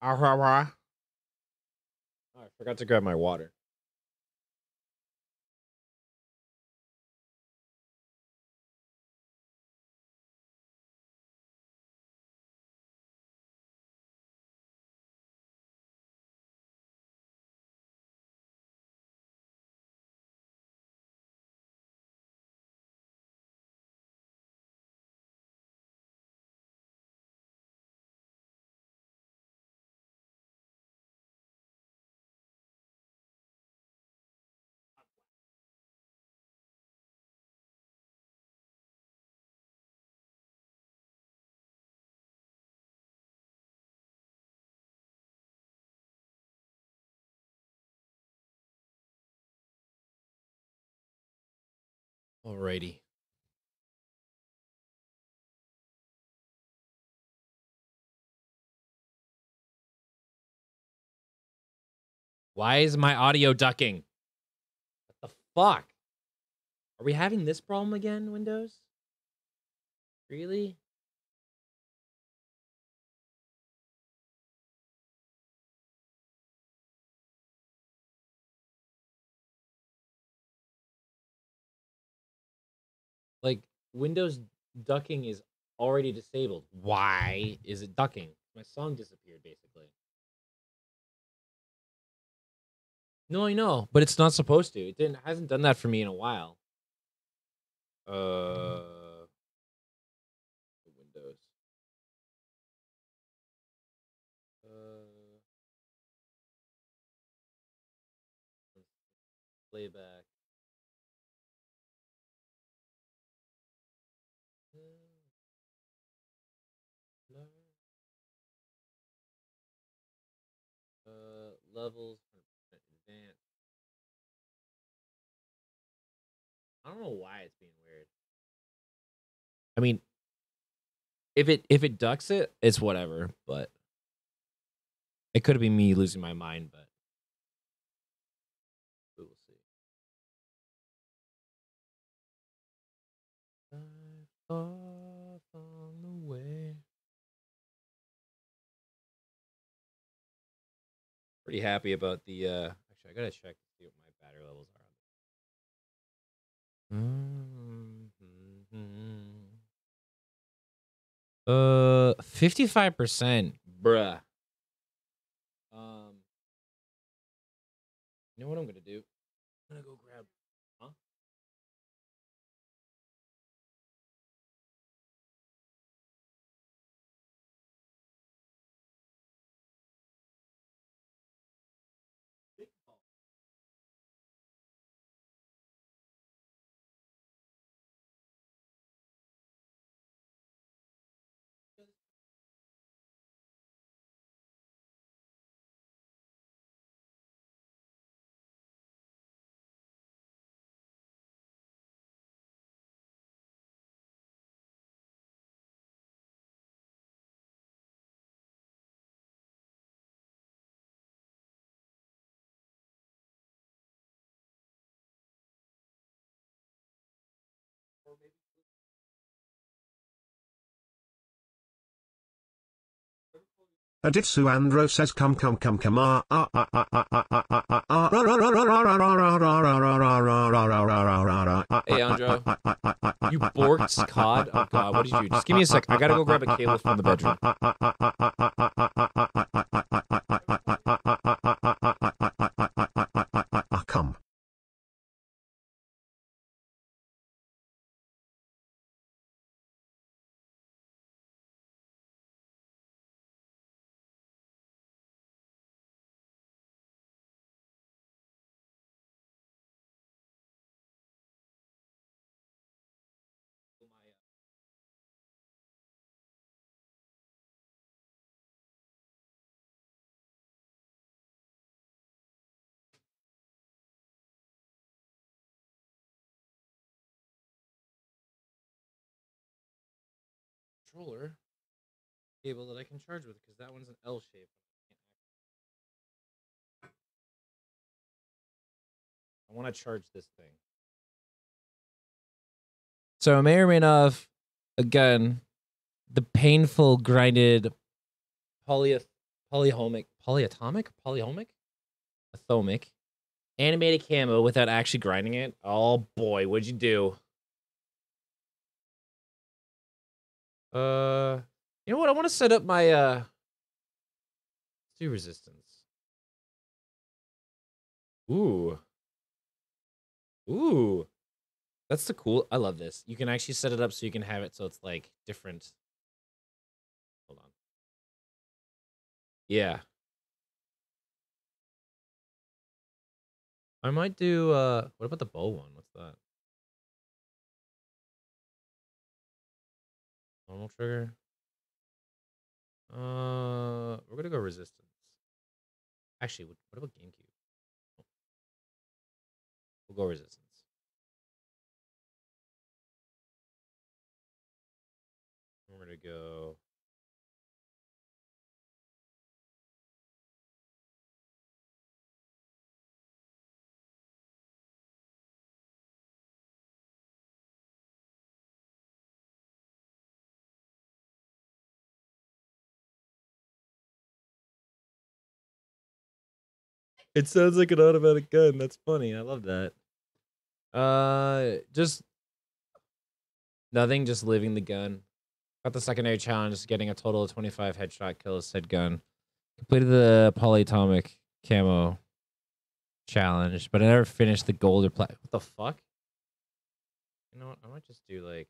Ah, rah, rah. Oh, I forgot to grab my water. Alrighty. Why is my audio ducking? What the fuck? Are we having this problem again, Windows? Really? Windows ducking is already disabled. Why is it ducking? My song disappeared basically. No, I know, but it's not supposed to. It didn't hasn't done that for me in a while. Uh Windows. Uh playback. Levels advanced. I don't know why it's being weird. I mean, if it if it ducks it, it's whatever. But it could be me losing my mind. But we will see. Pretty happy about the. uh Actually, I gotta check to see what my battery levels are. Uh, fifty-five percent, bruh. Um, you know what I'm gonna do? Aditsu Andro says come come come come ah ah ah ah ah ah ah ah ah ah ra ra ra ra ra ra ra ra ra ra ra ra ra ra ra ra ra ra ra Hey, Andro. You borked cod? Oh god, what did you do? Just give me a sec. I gotta go grab a cable from the bedroom. Come. Controller cable that I can charge with because that one's an L shape. I want to charge this thing. So I may or may not have, again, the painful grinded poly polyhomic, polyatomic, polyhomic, athomic, animated camo without actually grinding it. Oh boy, what'd you do? Uh, you know what? I want to set up my uh. Let's resistance. Ooh. Ooh. That's the cool. I love this. You can actually set it up so you can have it so it's like different. Hold on. Yeah. I might do uh what about the bow one? What's that? Normal trigger. Uh we're gonna go resistance. Actually, what what about GameCube? We'll go resistance. We're gonna go. It sounds like an automatic gun. That's funny. I love that. Uh, just nothing. Just living the gun. Got the secondary challenge, getting a total of 25 headshot kills said gun. Completed the polyatomic camo challenge, but I never finished the gold or plat. What the fuck? You know what? I might just do like.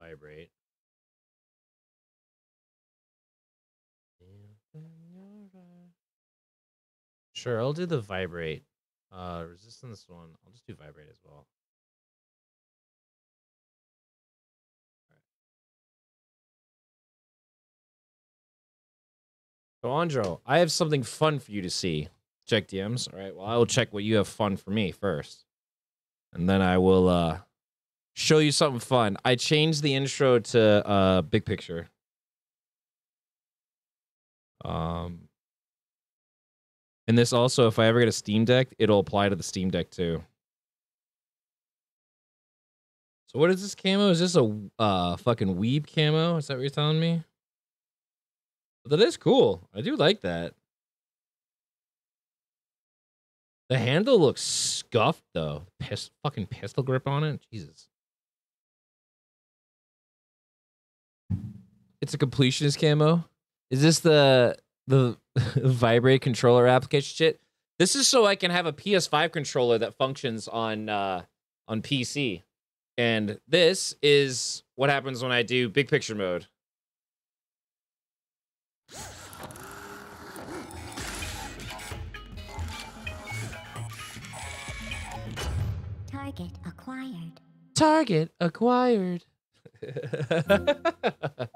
Vibrate. Sure, I'll do the vibrate. Uh, resistance one. I'll just do vibrate as well. So, Andro, I have something fun for you to see. Check DMs. All right. Well, I will check what you have fun for me first. And then I will uh show you something fun. I changed the intro to uh big picture. Um and this also, if I ever get a Steam Deck, it'll apply to the Steam Deck too. So what is this camo? Is this a uh fucking weeb camo? Is that what you're telling me? That is cool. I do like that. The handle looks scuffed though. Pist- fucking pistol grip on it. Jesus. It's a completionist camo. Is this the the vibrate controller application shit? This is so I can have a PS5 controller that functions on uh on PC. And this is what happens when I do big picture mode. Target acquired. Target acquired.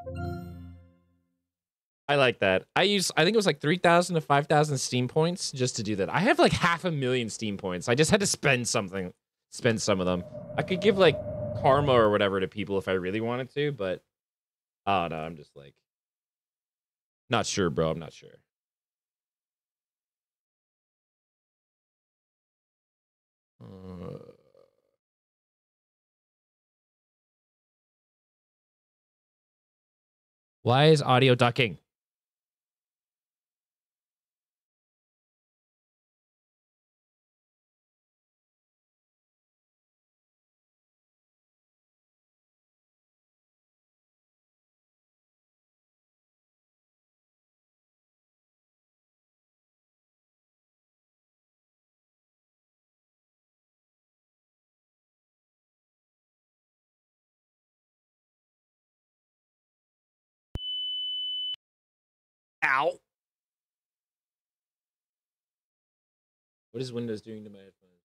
I like that. I use I think it was like 3,000 to 5,000 Steam points just to do that. I have like half a million Steam points. I just had to spend something, spend some of them. I could give like karma or whatever to people if I really wanted to, but oh no, I'm just like not sure, bro. I'm not sure. Uh, Why is audio ducking? Ow. What is Windows doing to my headphones?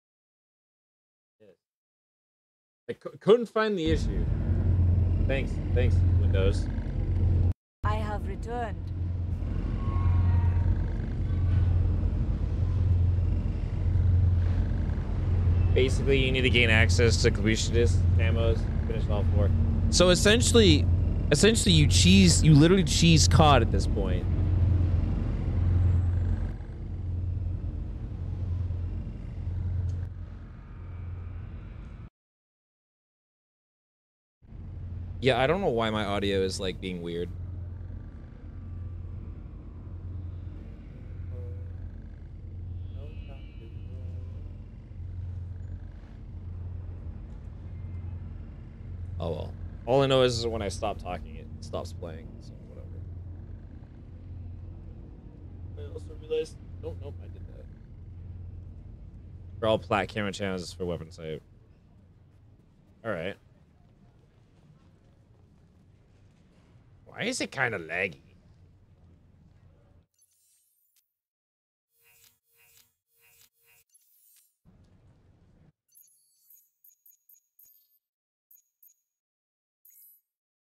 Yes. I couldn't find the issue. Thanks. Thanks, Windows. I have returned. Basically, you need to gain access to completionist camos, finish all four. So essentially, essentially, you cheese, you literally cheese COD at this point. Yeah, I don't know why my audio is like being weird. Oh well. All I know is when I stop talking, it stops playing. So whatever. I also realized. Nope, nope, I did that. For all plat camera channels for weapon save. All right. Why is it kind of laggy?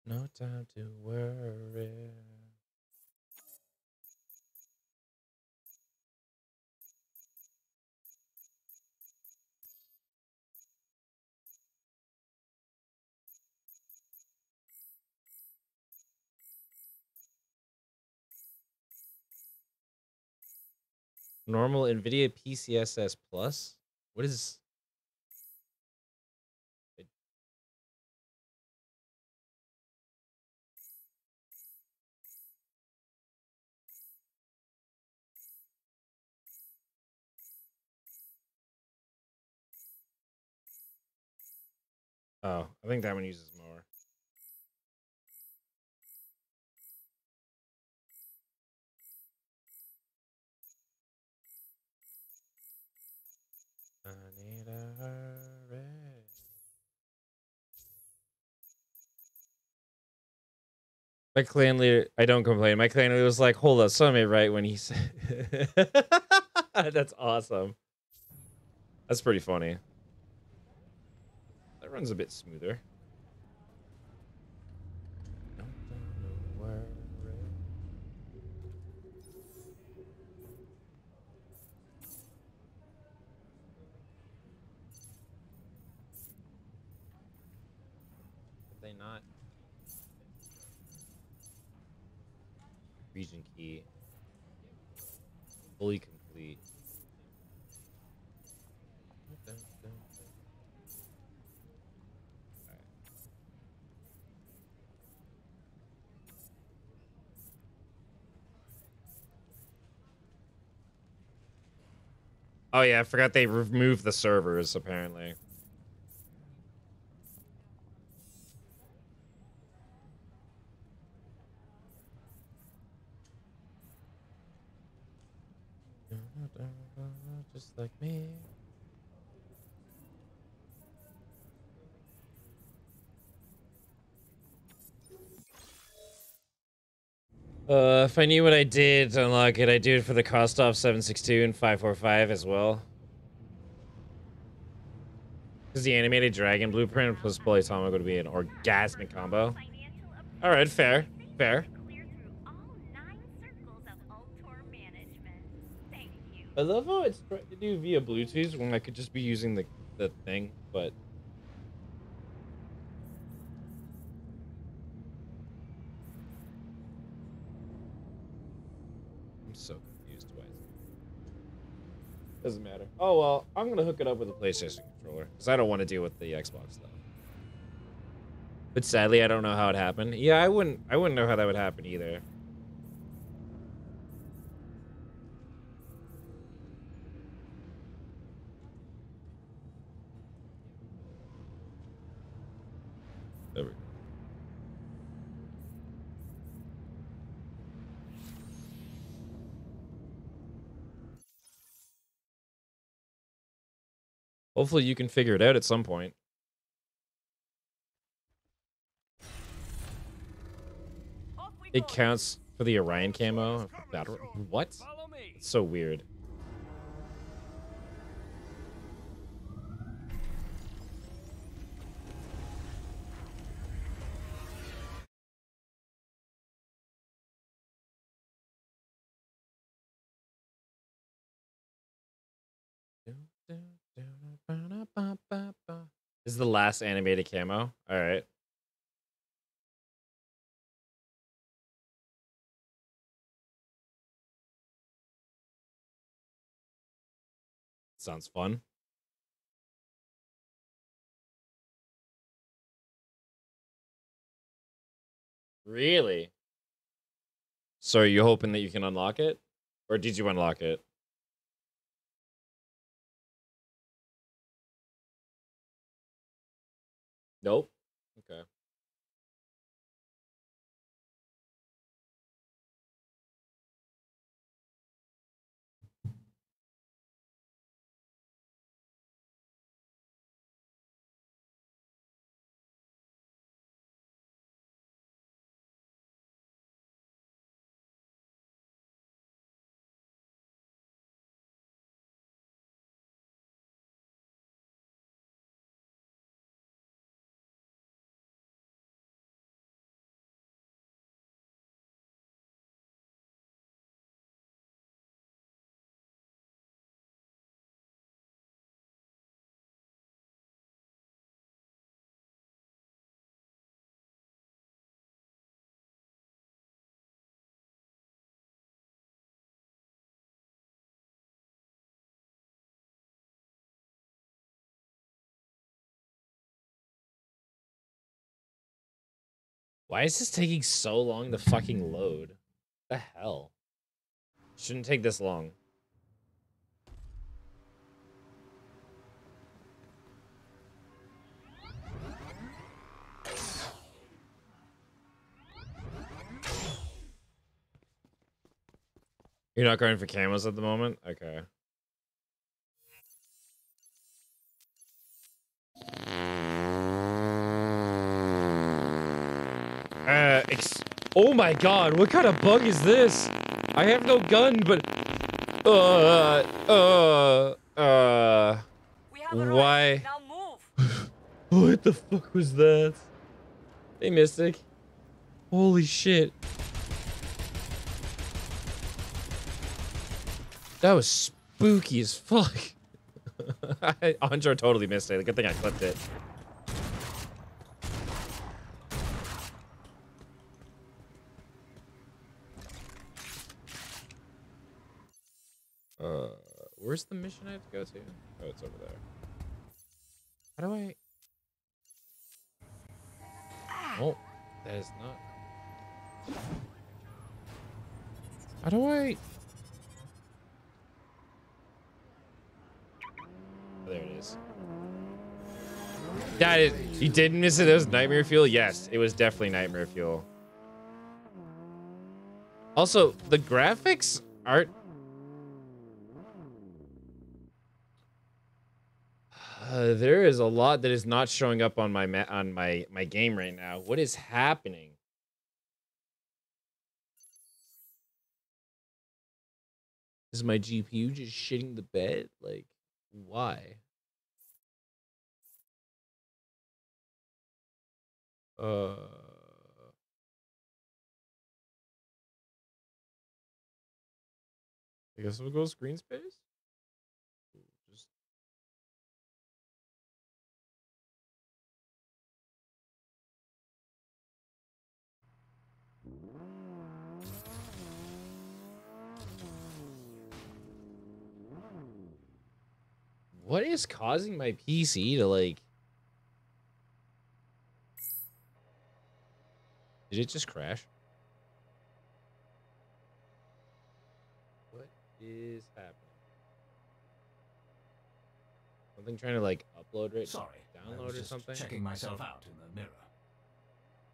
No time to worry. Normal NVIDIA PCSS Plus? What is... Oh, I think that one uses My clan leader, I don't complain. My clan leader was like, hold up, ain't right when he said. That's awesome. That's pretty funny. That runs a bit smoother. Fully complete. Oh yeah, I forgot they removed the servers apparently. Just like me. Uh, if I knew what I did to unlock it, I'd do it for the Kastov 762 and 545 as well. Because the animated dragon blueprint plus Polyatomic would be an orgasmic combo. Alright, fair. Fair. I love how it's trying to do via Bluetooth when I could just be using the, the thing, but... I'm so confused. Why. Doesn't matter. Oh, well, I'm gonna hook it up with a PlayStation controller, because I don't want to deal with the Xbox stuff. But sadly, I don't know how it happened. Yeah, I wouldn't, I wouldn't know how that would happen either. Hopefully you can figure it out at some point. It counts for the Orion camo. What? It's so weird. The last animated camo. All right. Sounds fun. Really? So are you hoping that you can unlock it? Or did you unlock it? Nope. Why is this taking so long to fucking load? the hell? Shouldn't take this long. You're not going for cameras at the moment? Okay. Ex- oh my god, what kind of bug is this? I have no gun, but uh, uh, uh. Why? What the fuck was that? Hey, Mystic. Holy shit. That was spooky as fuck. I, Andre totally missed it. Good thing I clipped it. Uh, where's the mission I have to go to? Oh, it's over there. How do I? Oh, that is not. How do I? There it is. That is. You didn't miss it. It was nightmare fuel. Yes, it was definitely nightmare fuel. Also, the graphics aren't Uh, there is a lot that is not showing up on my on my my game right now. What is happening? Is my GPU just shitting the bed? Like, why? Uh. I guess we'll go screen space. What is causing my PC to like? Did it just crash? What is happening? Something trying to like upload right Sorry, download or something? Checking myself out in the mirror.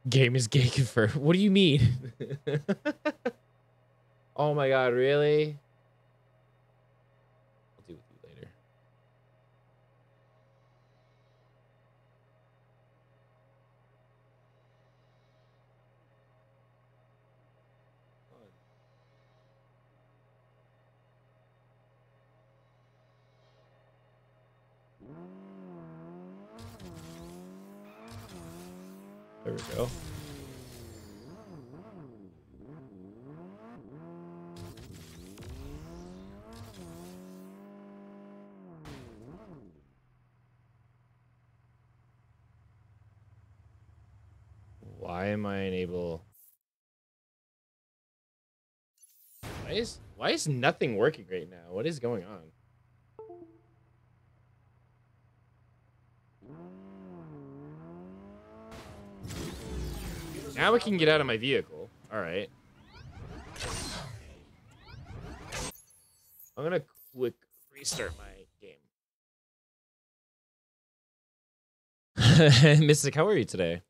Game is gay confirmed. What do you mean? oh my god, really? I'll deal with you later. There we go. Why am I unable? Why is why is nothing working right now? What is going on? Now we can get out of my vehicle. All right. I'm gonna quick restart my game. Mystic, how are you today?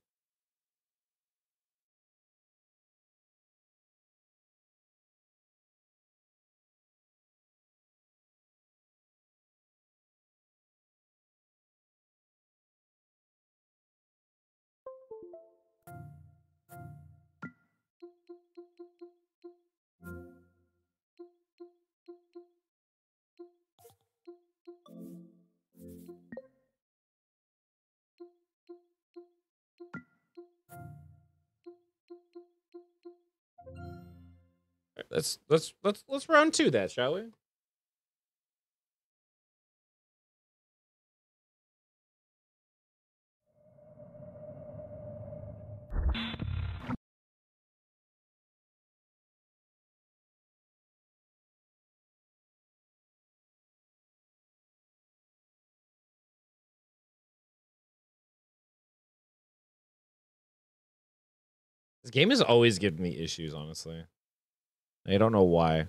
Let's let's let's let's round two that, shall we? This game has always given me issues, honestly. I don't know why.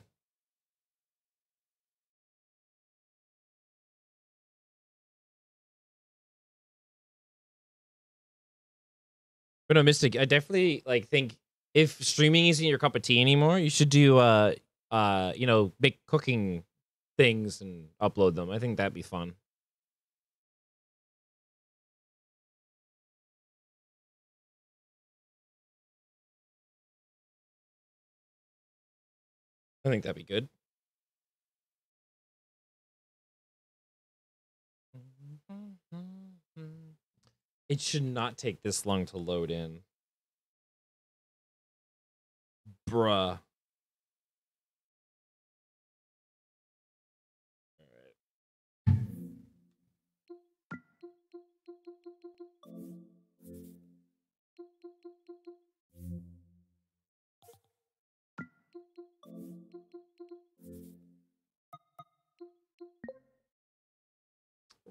But no, Mystic, I definitely like think if streaming isn't your cup of tea anymore, you should do uh uh you know, make cooking things and upload them. I think that'd be fun. I think that'd be good. It should not take this long to load in. Bruh.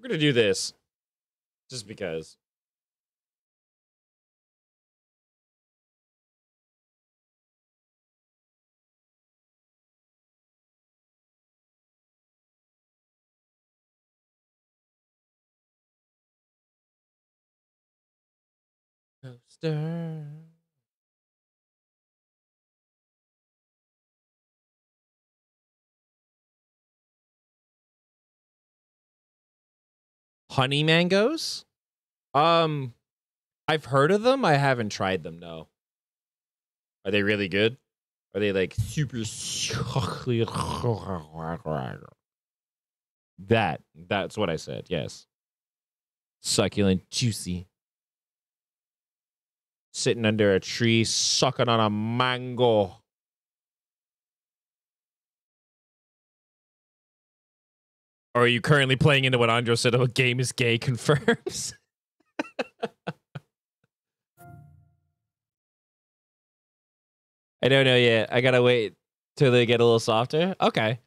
We're gonna do this just because. Coaster. Honey mangoes? Um, I've heard of them. I haven't tried them. No. Are they really good? Are they like super? That. That's what I said. Yes. Succulent, juicy. Sitting under a tree, sucking on a mango. Or are you currently playing into what Andro said? A game is gay confirms. I don't know yet. I gotta wait till they get a little softer. Okay.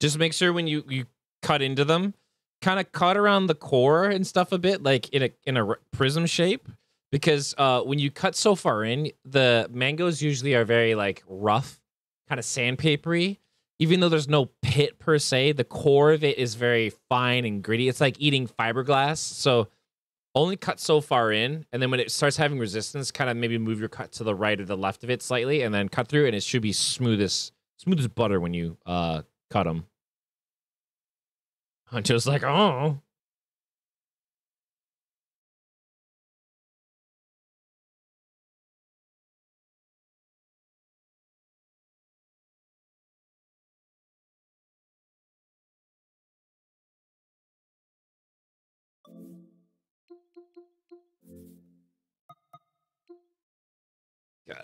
Just make sure when you you cut into them, kind of cut around the core and stuff a bit, like in a in a prism shape, because uh, when you cut so far in, the mangoes usually are very like rough, kind of sandpapery. Even though there's no pit per se, the core of it is very fine and gritty. It's like eating fiberglass. So only cut so far in, and then when it starts having resistance, kind of maybe move your cut to the right or the left of it slightly, and then cut through, and it should be smooth as smooth as butter when you uh cut them. Huncho's like, oh.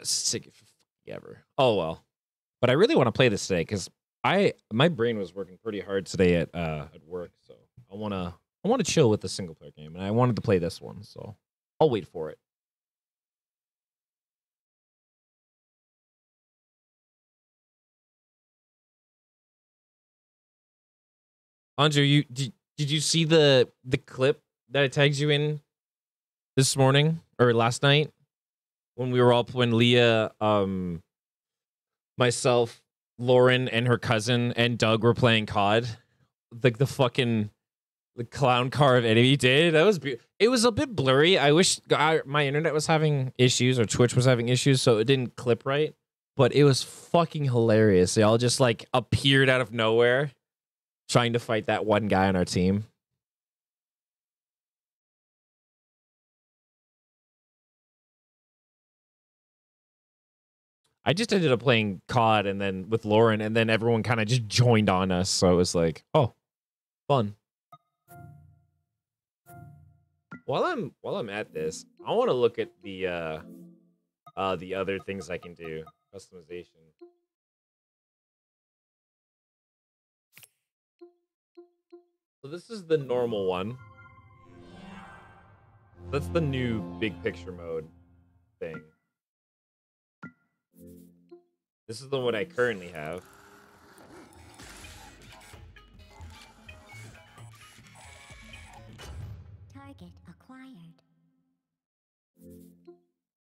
Sick ever. Oh well, but I really want to play this today because I my brain was working pretty hard today at uh at work, so I wanna I want to chill with the single player game, and I wanted to play this one, so I'll wait for it. Andrew, you do, did you see the the clip that I tagged you in this morning or last night when we were all when Leah, um, myself, Lauren, and her cousin and Doug were playing COD? Like the fucking the clown car of enemy did. That was be- it was a bit blurry. I wish I, my internet was having issues or Twitch was having issues, so it didn't clip right. But it was fucking hilarious. They all just like appeared out of nowhere, trying to fight that one guy on our team. I just ended up playing COD and then with Lauren, and then everyone kind of just joined on us. So it was like, oh, fun. While I'm while I'm at this, I want to look at the uh, uh, the other things I can do customization. So this is the normal one. That's the new big picture mode thing. This is the one I currently have. Target acquired.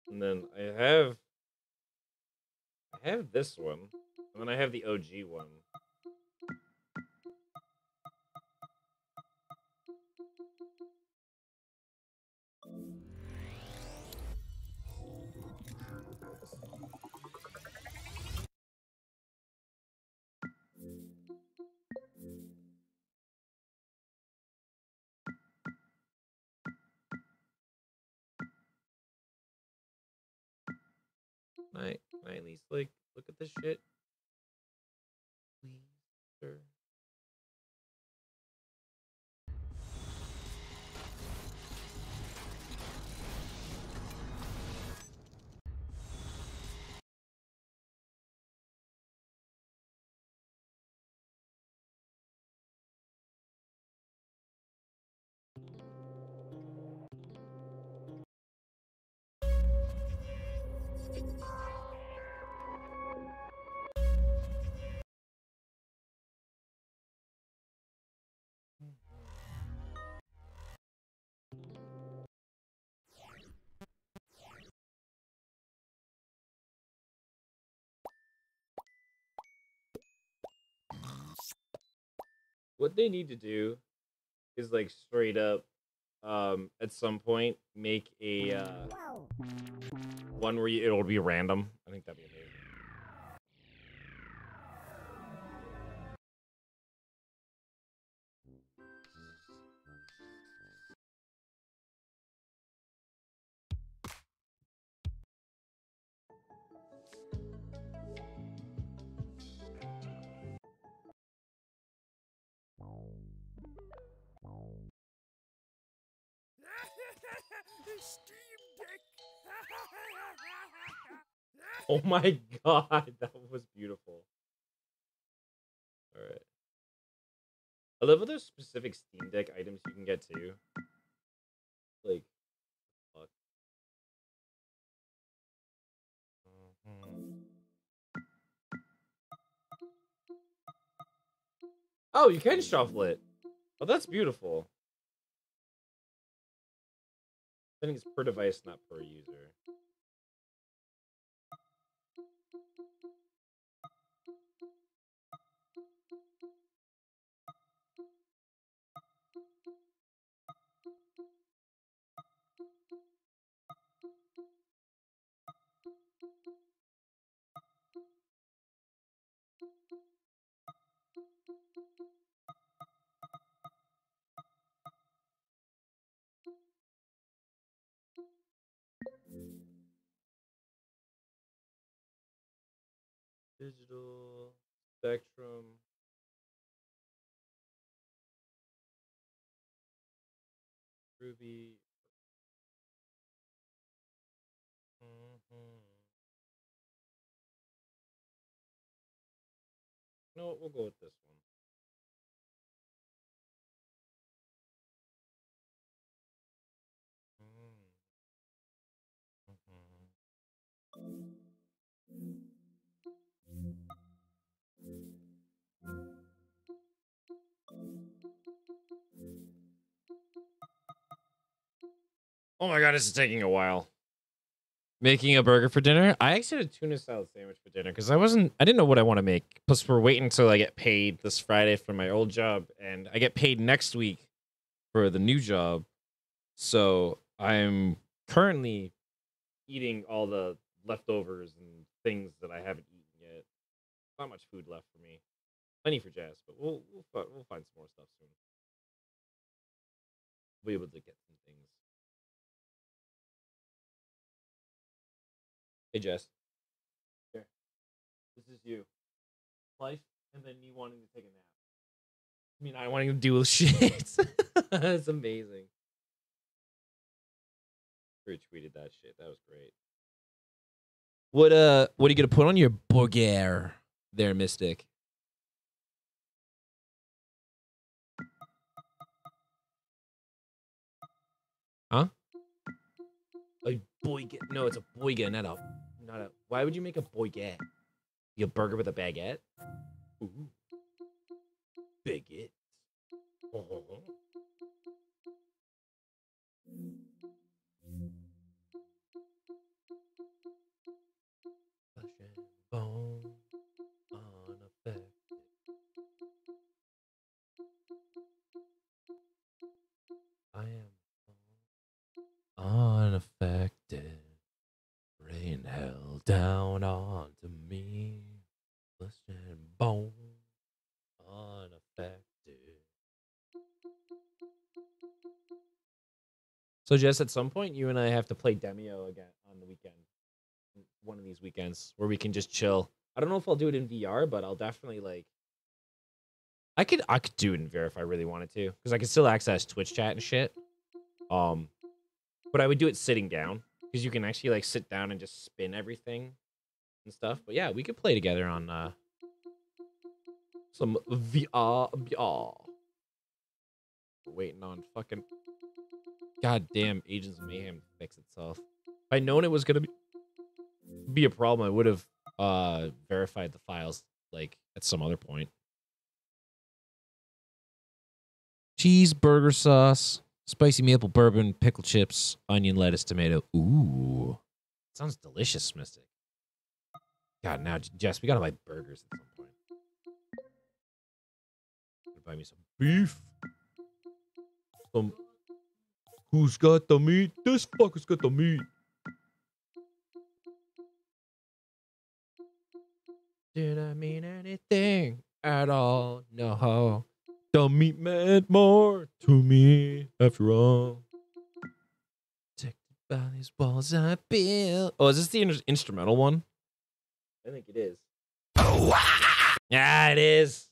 And then I have I have this one. And then I have the OG one. Like look at this shit? What they need to do is like straight up um at some point make a uh one where you, it'll be random. Oh my god, that was beautiful. All right. I love other specific Steam Deck items you can get too. Like, fuck. Mhm. Oh, you can shuffle it. Oh, that's beautiful. I think it's per device, not per user. Digital Spectrum. Ruby. Mhm. No, we'll go with this one. Oh my god, this is taking a while. Making a burger for dinner. I actually had a tuna salad sandwich for dinner because I wasn't. I didn't know what I want to make. Plus, we're waiting until I get paid this Friday for my old job, and I get paid next week for the new job. So I'm currently eating all the leftovers and things that I haven't eaten yet. Not much food left for me. Plenty for Jazz, but we'll we'll, we'll find some more stuff soon. We'll be able to get some things. Hey Jess. Here. This is you. Life and then you wanting to take a nap. I mean I wanting to do shit. That's amazing. Retweeted that shit. That was great. What uh what are you gonna put on your burger there, Mystic? Huh? A boyga? No, it's a boyga, not a not a. Why would you make a boyga? You a burger with a baguette? Ooh, baguette. Uh-huh. Am unaffected. Down onto me. Bone, unaffected. So, Jess, at some point, you and I have to play Demeo again on the weekend. One of these weekends where we can just chill. I don't know if I'll do it in VR, but I'll definitely like. I could I could do it in VR if I really wanted to, because I could still access Twitch chat and shit. Um, but I would do it sitting down because you can actually like sit down and just spin everything and stuff. But yeah, we could play together on uh some VR VR. Waiting on fucking goddamn Agents of Mayhem to fix itself. If I'd known it was gonna be be a problem, I would have uh verified the files like at some other point. Cheeseburger sauce, spicy maple bourbon, pickle chips, onion, lettuce, tomato. Ooh, sounds delicious, Mystic. God, now Jess, we gotta buy burgers at some point. Buy me some beef. Some. Who's got the meat? This fucker's got the meat. Did I mean anything at all? No. The meat meant more to me after all. Protected by these walls I built. Oh, is this the in- instrumental one? I think it is. Yeah, it is.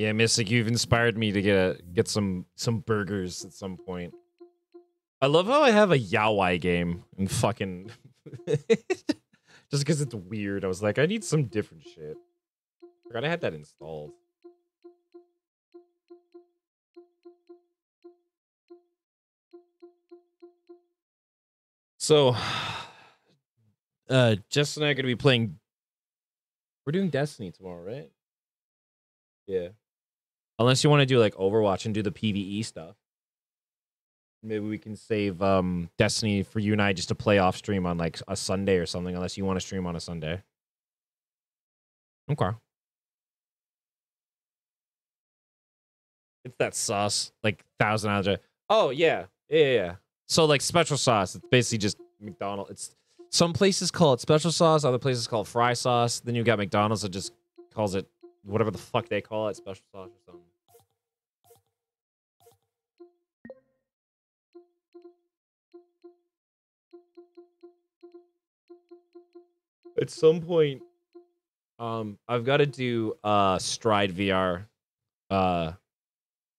Yeah, Mystic, you've inspired me to get a, get some some burgers at some point. I love how I have a Yawai game and fucking just because it's weird. I was like, I need some different shit. I forgot I had that installed. So, uh, Jess and I are gonna be playing. We're doing Destiny tomorrow, right? Yeah. Unless you want to do like Overwatch and do the PVE stuff. Maybe we can save um Destiny for you and I just to play off stream on like a Sunday or something, unless you want to stream on a Sunday. Okay. It's that sauce, like thousand. Oh yeah. yeah, yeah, yeah. So like special sauce, it's basically just McDonald's. It's some places call it special sauce, other places call it fry sauce. Then you got McDonald's that just calls it whatever the fuck they call it, special sauce or something. At some point, um, I've got to do uh Stride VR, uh,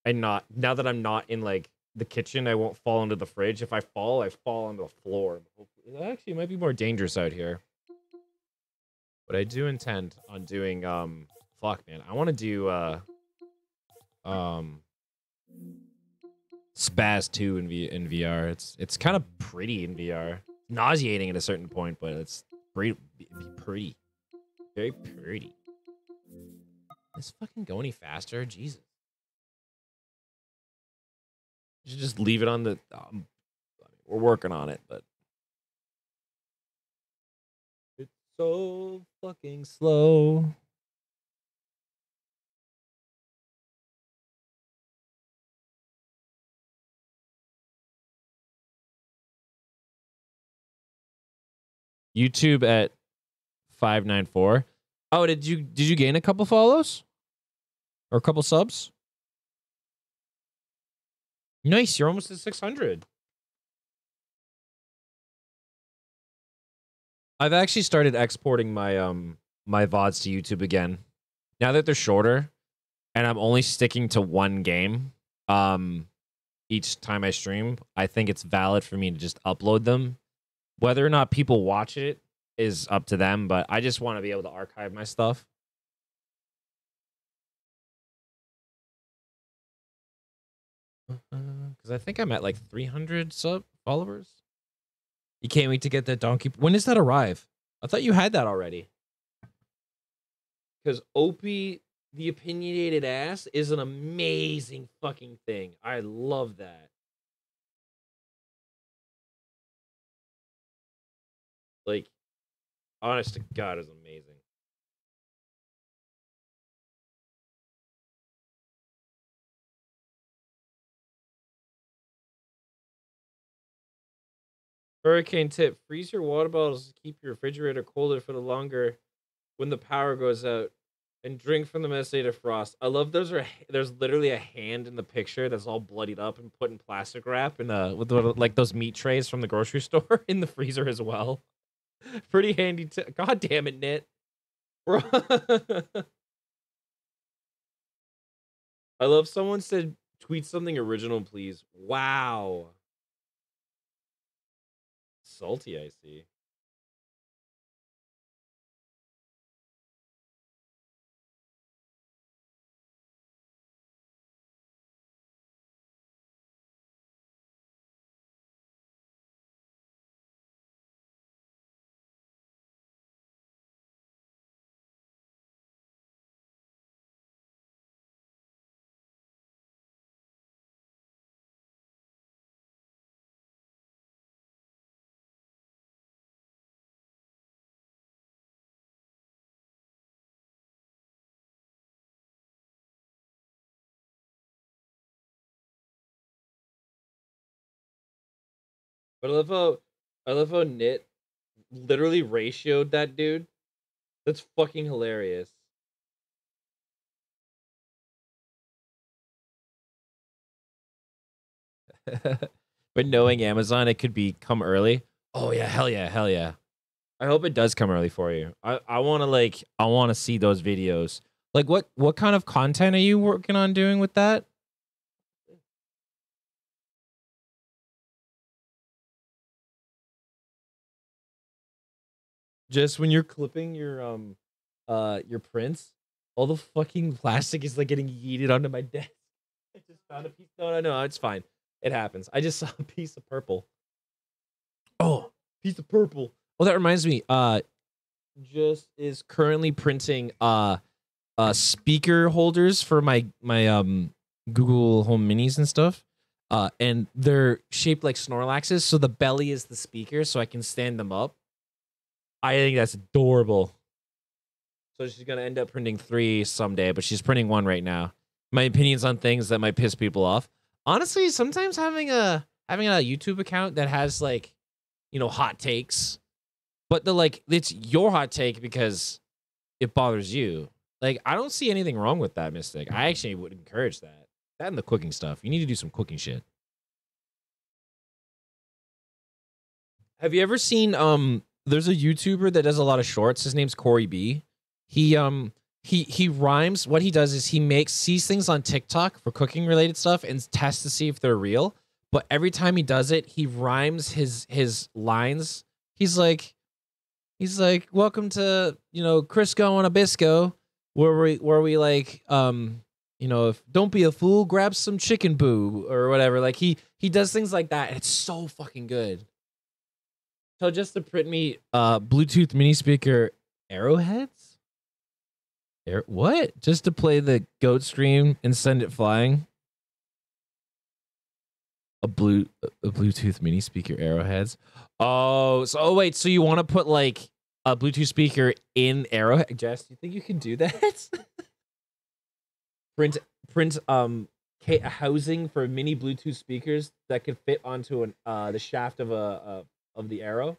and not now that I'm not in like the kitchen, I won't fall into the fridge. If I fall, I fall on the floor. Actually, it might be more dangerous out here. But I do intend on doing um, fuck man, I want to do uh, um, Spaz 2 in V in VR. It's it's kind of pretty in VR. Nauseating at a certain point, but it's pretty pretty. Very pretty. This fucking go any faster? Jesus. You should just leave it on the um, we're working on it, but it's so fucking slow. YouTube at 594. Oh, did you did you gain a couple follows? Or a couple subs? Nice, you're almost at 600. I've actually started exporting my um my VODs to YouTube again. Now that they're shorter and I'm only sticking to one game um each time I stream, I think it's valid for me to just upload them. Whether or not people watch it is up to them, but I just want to be able to archive my stuff. Uh, because I think I'm at like 300 sub followers. You can't wait to get that donkey. When does that arrive? I thought you had that already. Because Opie, the opinionated ass, is an amazing fucking thing. I love that. Like, honest to God, is amazing. Hurricane tip: Freeze your water bottles to keep your refrigerator colder for the longer when the power goes out, and drink from the methylated frost. I love those are there's literally a hand in the picture that's all bloodied up and put in plastic wrap and uh with the, like those meat trays from the grocery store in the freezer as well. Pretty handy. T- God damn it, Nit. I love someone said tweet something original, please. Wow. Salty, I see. But I love how I love how Nit literally ratioed that dude. That's fucking hilarious. but knowing Amazon, it could be come early. Oh yeah, hell yeah, hell yeah. I hope it does come early for you. I, I want to like I want to see those videos. Like what what kind of content are you working on doing with that? Just when you're clipping your um uh your prints, all the fucking plastic is like getting yeeted onto my desk. I just found a piece. No, no, no, it's fine. It happens. I just saw a piece of purple. Oh, piece of purple. Well, that reminds me. Uh, just is currently printing uh, uh speaker holders for my my um Google Home Minis and stuff. Uh, and they're shaped like Snorlaxes, so the belly is the speaker, so I can stand them up. I think that's adorable. So she's gonna end up printing three someday, but she's printing one right now. My opinions on things that might piss people off. Honestly, sometimes having a having a YouTube account that has like, you know, hot takes, but the like it's your hot take because it bothers you. Like I don't see anything wrong with that, Mystic. I actually would encourage that. That and the cooking stuff. You need to do some cooking shit. Have you ever seen um there's a YouTuber that does a lot of shorts. His name's Corey B. He um he he rhymes. What he does is he makes sees things on TikTok for cooking related stuff and tests to see if they're real. But every time he does it, he rhymes his his lines. He's like, he's like, "Welcome to you know Crisco and Abisco, where we where we like um you know if don't be a fool, grab some chicken boo or whatever." Like he he does things like that, it's so fucking good. So just to print me uh Bluetooth mini speaker arrowheads. Air what? Just to play the goat stream and send it flying. A blue a Bluetooth mini speaker arrowheads. Oh, so oh wait, so you want to put like a Bluetooth speaker in arrowhead? Jess, do you think you can do that? print print um housing for mini Bluetooth speakers that could fit onto an uh the shaft of a, a of the arrow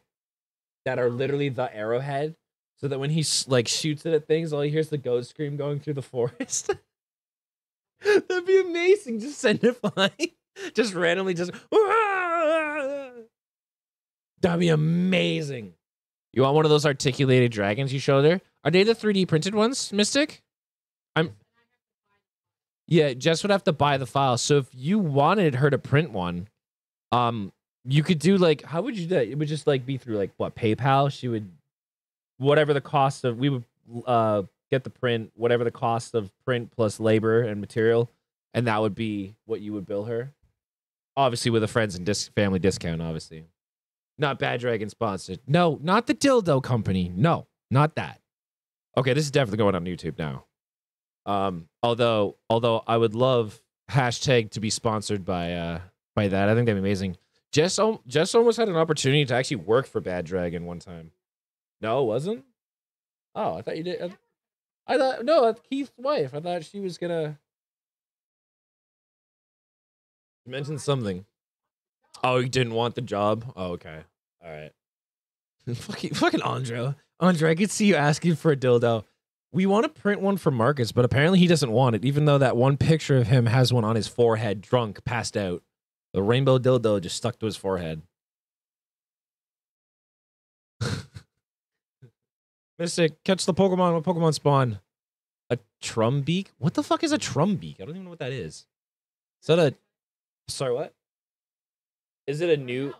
that are literally the arrowhead so that when he like shoots it at things all he hears the goat scream going through the forest. That'd be amazing just send it flying just randomly just that'd be amazing. You want one of those articulated dragons you showed her are they the 3d printed ones mystic? I'm yeah jess would have to buy the file so if you wanted her to print one um you could do like how would you do that? It would just like be through like what PayPal. She would whatever the cost of we would uh get the print, whatever the cost of print plus labor and material, and that would be what you would bill her. Obviously with a friends and dis- family discount, obviously. Not Bad Dragon sponsored. No, not the dildo company. No, not that. Okay, this is definitely going on YouTube now. Um, although although I would love hashtag to be sponsored by uh by that. I think that'd be amazing. Jess, Jess almost had an opportunity to actually work for Bad Dragon one time. No, it wasn't. Oh, I thought you did. I, I thought no, that's Keith's wife. I thought she was gonna you mentioned something. Oh, you didn't want the job. Oh, okay. All right. fucking fucking Andre. Andre, I could see you asking for a dildo. We want to print one for Marcus, but apparently he doesn't want it, even though that one picture of him has one on his forehead, drunk, passed out. The rainbow dildo just stuck to his forehead. Mystic, catch the Pokemon. What Pokemon spawn? A Trumbeak? What the fuck is a Trumbeak? I don't even know what that is. Is that a. Sorry, what? Is it a new.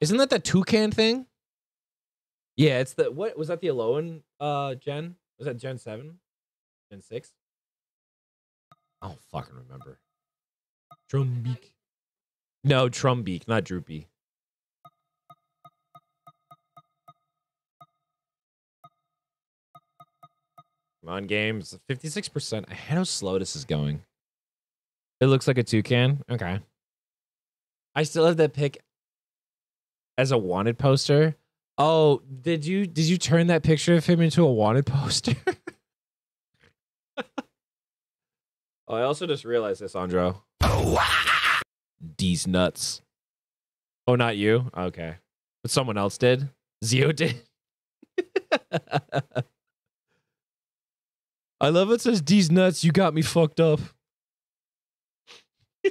Isn't that the toucan thing? Yeah, it's the. What? Was that the Alolan uh, gen? Was that Gen 7? Gen 6? I don't fucking remember. Trumbeak. No, Trumbeak, not Droopy. Come on, games. 56%. I hate how slow this is going. It looks like a toucan. Okay. I still have that pic as a wanted poster. Oh, did you did you turn that picture of him into a wanted poster? oh, I also just realized this, Andro. Oh, D's nuts. Oh, not you? Okay. But someone else did? Zio did? I love it says D's nuts, you got me fucked up.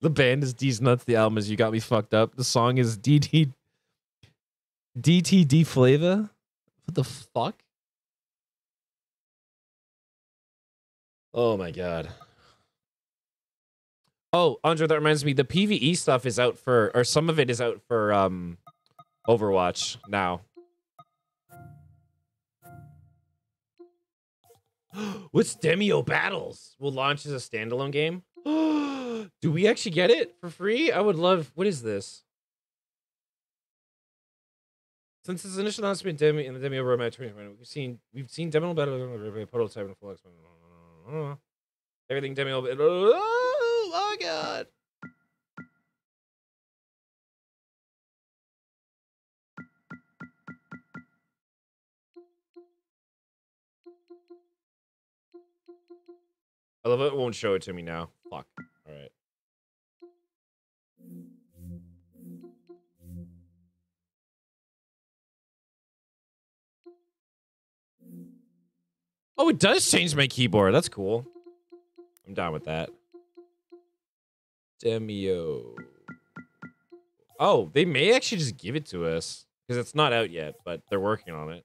the band is D's nuts, the album is You Got Me Fucked Up. The song is DT DTD Flavor. What the fuck? Oh my god. Oh, Andre, that reminds me. The PVE stuff is out for, or some of it is out for um, Overwatch now. What's Demeo Battles? Will launch as a standalone game. Do we actually get it for free? I would love. What is this? Since its initial announcement, Demi in the Demeo roadmap, 2020, we've seen we've seen Demeo Battle prototype and full. Everything Demeo. Oh god. I love it. it won't show it to me now. Fuck. All right. Oh, it does change my keyboard. That's cool. I'm down with that. Demeo. Oh, they may actually just give it to us because it's not out yet, but they're working on it.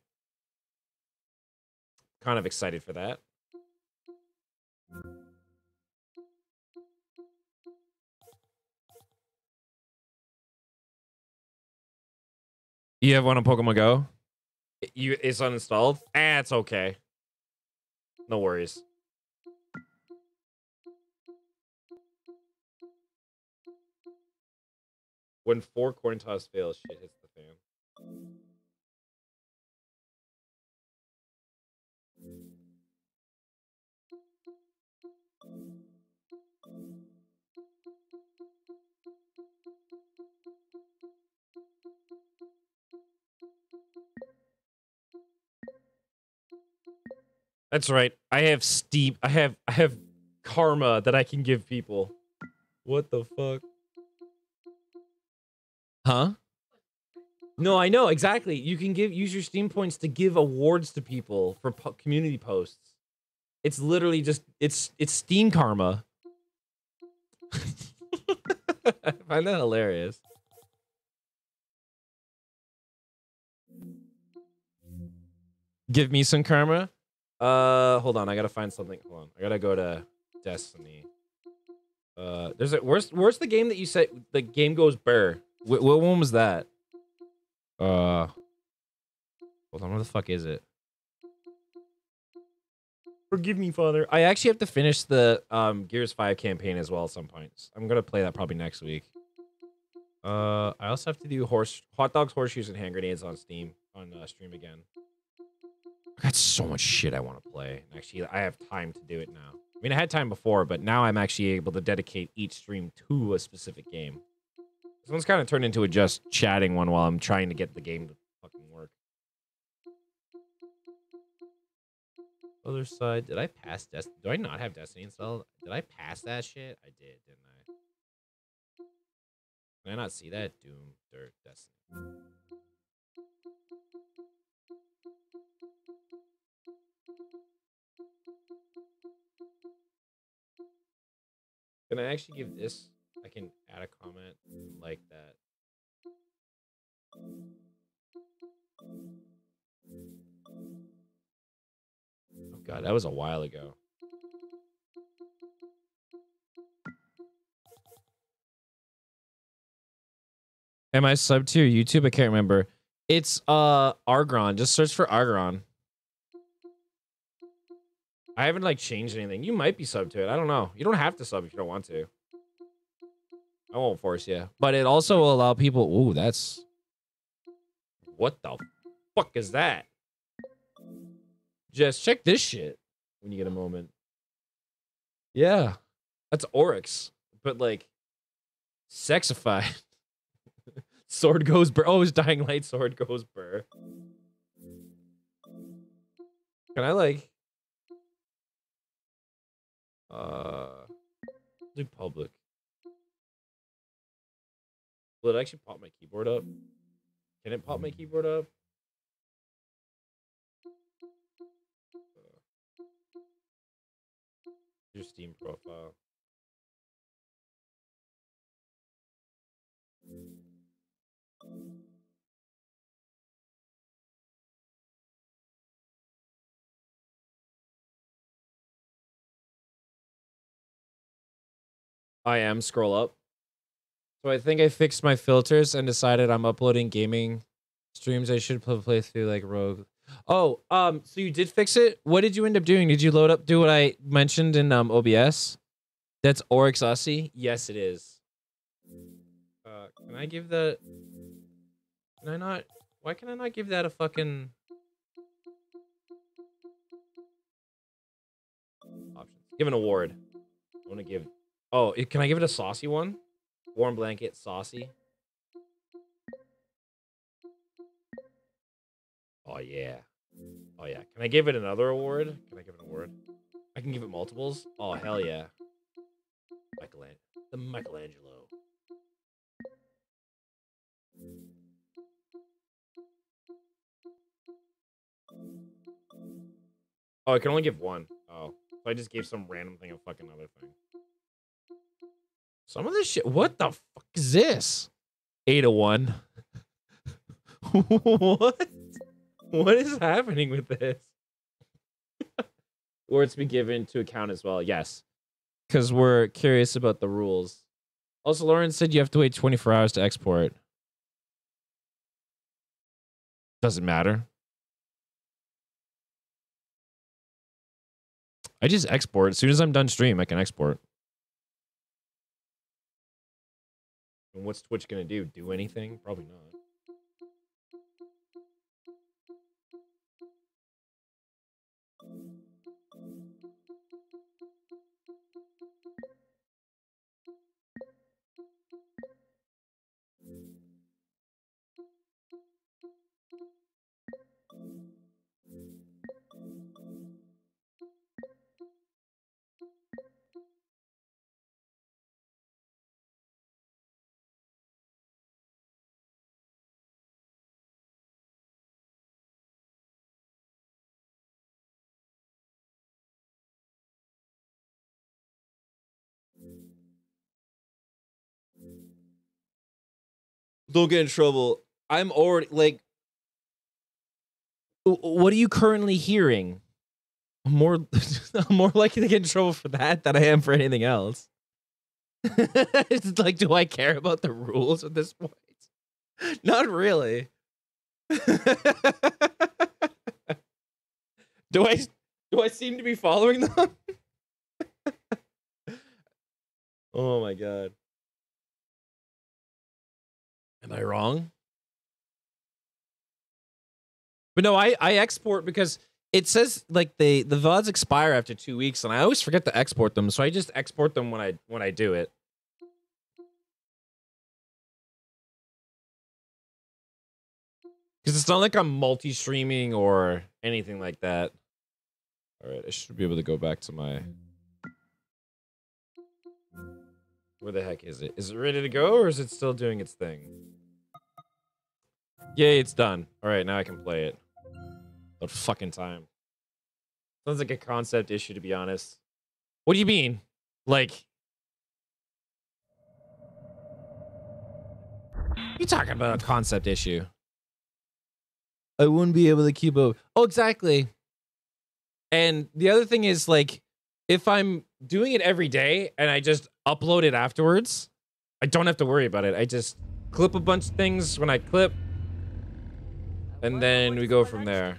Kind of excited for that. You have one on Pokemon Go? You it's uninstalled? Ah, it's okay. No worries. When four coin toss fails, shit hits the fan. That's right. I have steep. I have. I have karma that I can give people. What the fuck? Huh? No, I know exactly. You can give use your Steam points to give awards to people for po- community posts. It's literally just it's it's Steam karma. I find that hilarious. Give me some karma. Uh, hold on. I gotta find something. Hold on. I gotta go to Destiny. Uh, there's a where's where's the game that you said the game goes burr? Wh- what one was that? Uh, hold on. Where the fuck is it? Forgive me, Father. I actually have to finish the um Gears Five campaign as well at some points. I'm gonna play that probably next week. Uh, I also have to do horse hot dogs, horseshoes, and hand grenades on Steam on uh, stream again. I got so much shit I want to play. And Actually, I have time to do it now. I mean, I had time before, but now I'm actually able to dedicate each stream to a specific game. This one's kind of turned into a just chatting one while I'm trying to get the game to fucking work. Other side, did I pass Destiny? Do I not have Destiny installed? Did I pass that shit? I did, didn't I? Can I not see that? Doom, Dirt, Destiny. Can I actually give this? Add a comment like that. Oh god, that was a while ago. Am I sub to your YouTube? I can't remember. It's uh Arrgron. Just search for Arrgron. I haven't like changed anything. You might be sub to it. I don't know. You don't have to sub if you don't want to. I won't force you. But it also will allow people. Ooh, that's. What the fuck is that? Just check this shit when you get a moment. Yeah, that's Oryx, but like sexified. sword goes burr. Oh, it's dying light. Sword goes burr. Can I like? Uh, do public. Will it actually pop my keyboard up? Can it pop my mm. keyboard up? Uh, your Steam profile. I am scroll up. So I think I fixed my filters and decided I'm uploading gaming streams. I should play, through like Rogue. Oh, um, so you did fix it. What did you end up doing? Did you load up? Do what I mentioned in um OBS? That's Oryx Ussie. Yes, it is. Uh, can I give the? Can I not? Why can I not give that a fucking? Options. Give an award. I want to give. Oh, can I give it a saucy one? Warm blanket, saucy. Oh yeah. Oh yeah. Can I give it another award? Can I give it an award? I can give it multiples. Oh hell yeah. Michelangelo. The Michelangelo. Oh, I can only give one. Oh, so I just gave some random thing a fucking other thing. Some of this shit. What the fuck is this? eight to one. what? What is happening with this? or it's given to account as well. Yes, because we're curious about the rules. Also, Lauren said you have to wait 24 hours to export. Doesn't matter. I just export. As soon as I'm done stream, I can export. And what's Twitch gonna do? Do anything? Probably not. Don't get in trouble. I'm already like. What are you currently hearing? I'm more, I'm more likely to get in trouble for that than I am for anything else. it's like, do I care about the rules at this point? Not really. do I? Do I seem to be following them? oh my god. Am I wrong? But no, I I export because it says like they the VODs expire after two weeks, and I always forget to export them, so I just export them when I when I do it. Because it's not like I'm multi-streaming or anything like that. All right, I should be able to go back to my. Where the heck is it? Is it ready to go or is it still doing its thing? Yay, it's done. All right, now I can play it. About fucking time. Sounds like a concept issue, to be honest. What do you mean? Like, you talking about a concept issue? I wouldn't be able to keep up. Oh, exactly. And the other thing is like if I'm doing it every day and I just upload it afterwards, I don't have to worry about it. I just clip a bunch of things when I clip and then we go from there.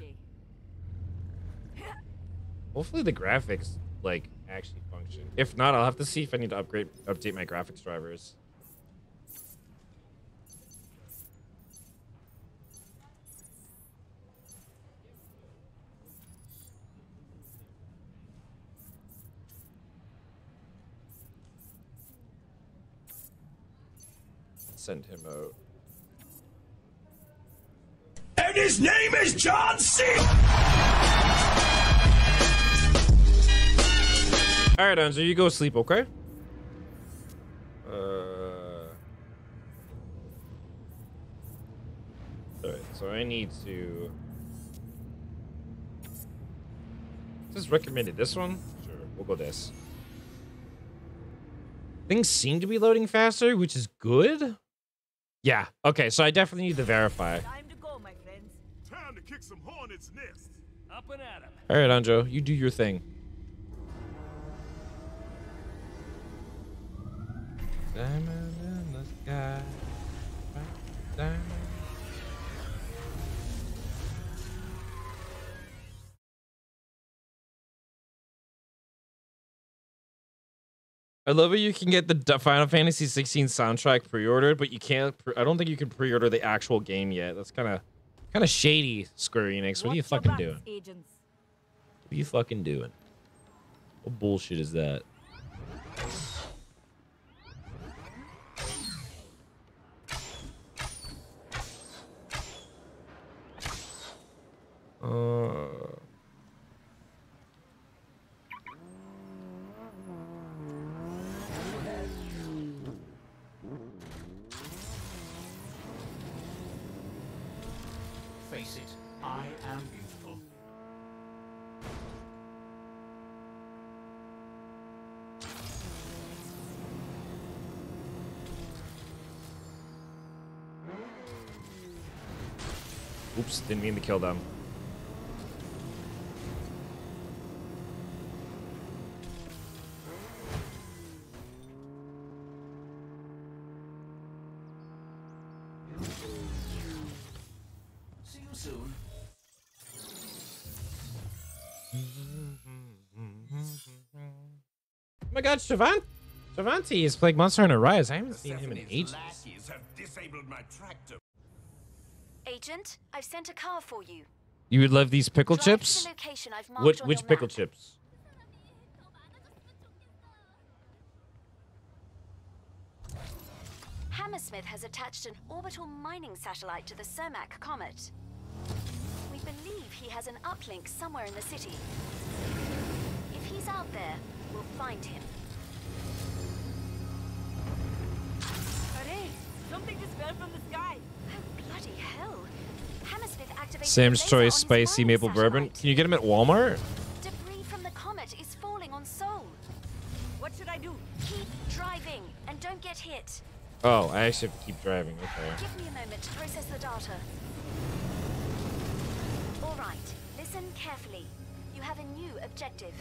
Hopefully the graphics like actually function. If not, I'll have to see if I need to upgrade update my graphics drivers. Send him out. And his name is John C. All right, Anzo, you go sleep, okay? Uh. All right, so I need to. Is recommended. This one? Sure, we'll go this. Things seem to be loading faster, which is good. Yeah. Okay, so I definitely need to verify. Time some hornets' nest. Up and at 'em. All right, Anjo, you do your thing. Diamond in the sky. Diamond. I love it. You can get the Final Fantasy 16 soundtrack pre-ordered, but you can't. Pre- I don't think you can pre-order the actual game yet. That's kind of, kind of shady, Square Enix. What are you fucking doing? What are you fucking doing? What bullshit is that? Uh, didn't mean to kill them. See you soon. Oh my god, Shavant Shavanti is playing Monster Hunter Rise. I haven't seen him in ages. have disabled my tractor. Agent, I've sent a car for you. You would love these pickle Drive chips? the location I've marked Which on which your pickle map. chips? Hammersmith has attached an orbital mining satellite to the Cermak comet. We believe he has an uplink somewhere in the city. If he's out there, we'll find him. Hooray! Something just fell from the sky. Oh, bloody hell. Hammersmith activated Sam's Choice Spicy mining Maple Bourbon. Can you get him at Walmart? Debris from the comet is falling on Seoul. What should I do? Keep driving and don't get hit. Oh, I actually have to keep driving. Okay. Give me a moment to process the data. All right, listen carefully. You have a new objective.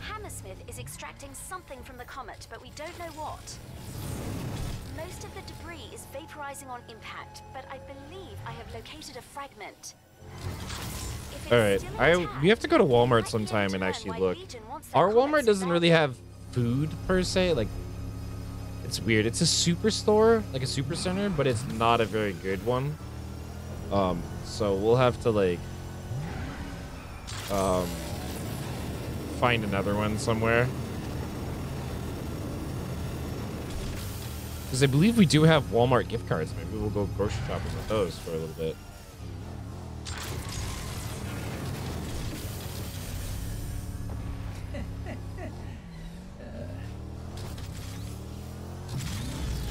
Hammersmith is extracting something from the comet, but we don't know what. Most of the debris is vaporizing on impact, but I believe I have located a fragment. All right. I we have to go to Walmart sometime and actually look. Legion wants their Our Walmart doesn't really have food per se. Like, it's weird. It's a superstore, like a super center, but it's not a very good one. Um, so we'll have to like, um, find another one somewhere. Because I believe we do have Walmart gift cards. Maybe we'll go grocery shopping with those for a little bit.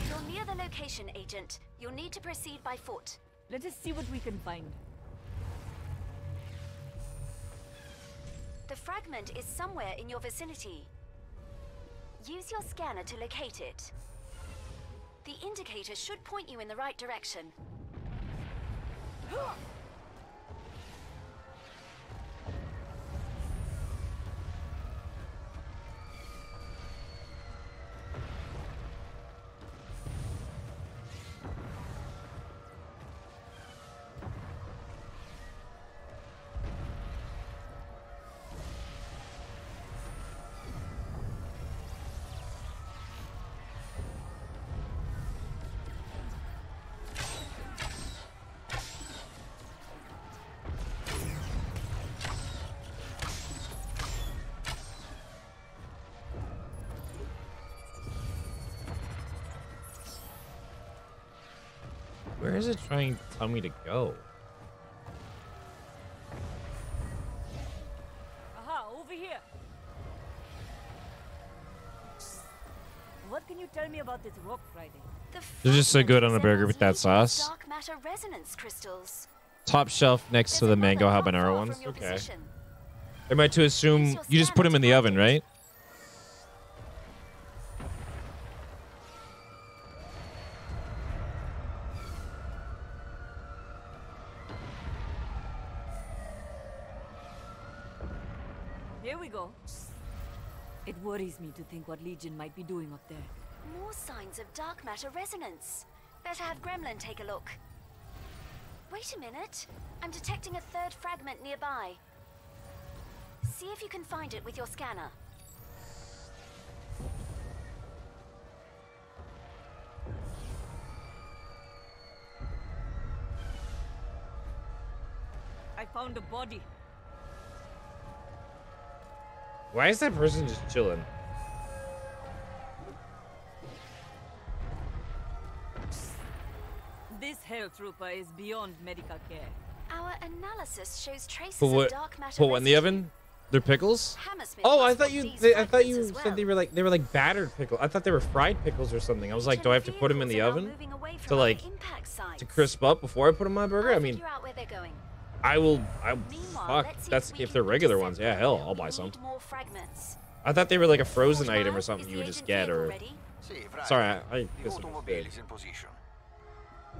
You're near the location, Agent. You'll need to proceed by foot. Let us see what we can find. The fragment is somewhere in your vicinity. Use your scanner to locate it. The indicator should point you in the right direction. Where is it trying to tell me to go? Aha, over here. What can you tell me about this rock Friday? The They're just so fragment good on a burger with that sauce. Dark matter resonance crystals. Top shelf next There's to the mango not habanero far ones. from your Okay. position. Am I to assume you just put them in the oven, right? Worries me to think what Legion might be doing up there. More signs of dark matter resonance. Better have Gremlin take a look. Wait a minute. I'm detecting a third fragment nearby. See if you can find it with your scanner. I found a body. Why is that person just chilling? This Hell Trooper is beyond medical care. Our analysis shows traces But what? of dark matter Put what in the oven? They're pickles? Oh, I thought you. They, I thought you as said they were like they were like battered pickles. I thought they were fried pickles or something. I was like, do I have to put them in the oven now moving away from to like to crisp up before I put them on my burger? I'll I mean, figure out where they're going. I will. I Meanwhile, fuck. That's if they're regular ones. Yeah, hell, I'll buy some. need more fragments. I thought they were like a frozen item or something you would just get or. ready? Sì, Friday. Sorry, I, I The automobile is in position.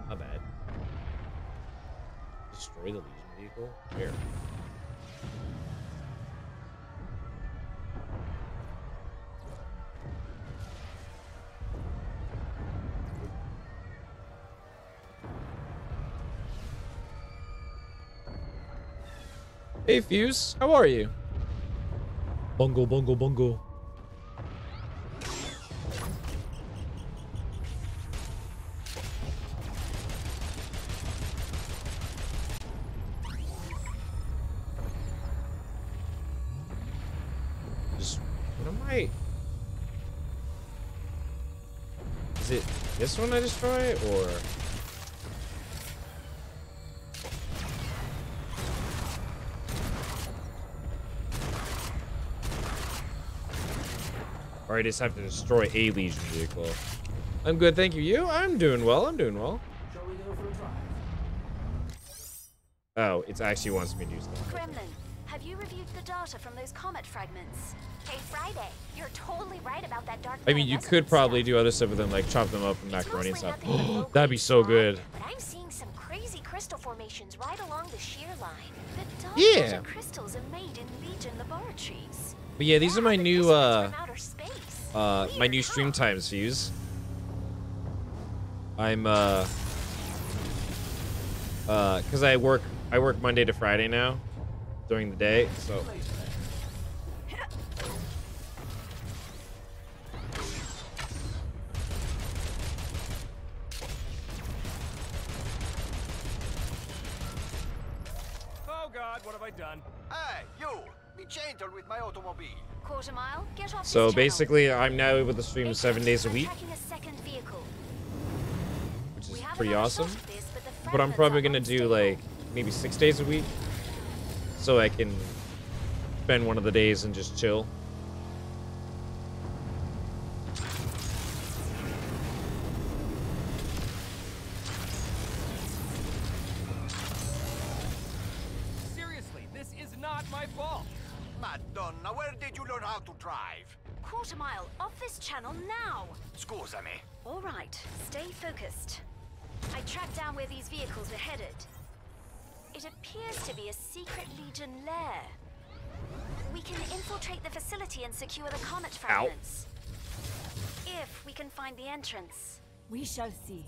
My bad. Destroy the Legion vehicle? Where? Hey Fuse, how are you? Bungo, bungo, bungo. Just what am I? Is it this one I destroy or? Or I just have to destroy a Legion vehicle. I'm good, thank you. You? I'm doing well. I'm doing well. Shall we go for a drive? Oh, it actually wants me to do stuff. Gremlin, have you reviewed the data from those comet fragments? Hey, Friday, you're totally right about that dark I mean, you could probably stuff. do other stuff with them, like chop them up and macaroni and stuff. nothing but low-grade That'd be so good. But I'm seeing some crazy crystal formations right along the shear line. The Yeah. crystals are made in Legion laboratories. But yeah, these are my Yeah, new uh outer space. Uh my new stream times views. I'm uh uh cuz I work I work Monday to Friday now during the day. So Oh God, what have I done? Hey, you! Be gentle with my automobile. Quartermile, get off this so channel. basically I'm now able to stream 7 days a I'm week, a second vehicle. which is pretty awesome. this, but, But I'm probably going to do like maybe 6 days a week so I can spend one of the days and just chill. Quartermile, off this channel now! Scusami. All right, stay focused. I tracked down where these vehicles were headed. It appears to be a secret Legion lair. We can infiltrate the facility and secure the comet fragments. If we can find the entrance. We shall see.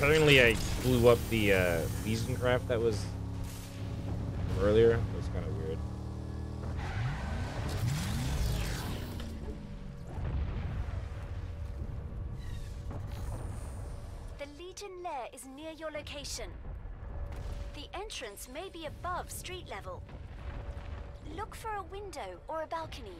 Currently, I blew up the uh, Legion craft that was earlier. It was kind of weird. The Legion lair is near your location. The entrance may be above street level. Look for a window or a balcony.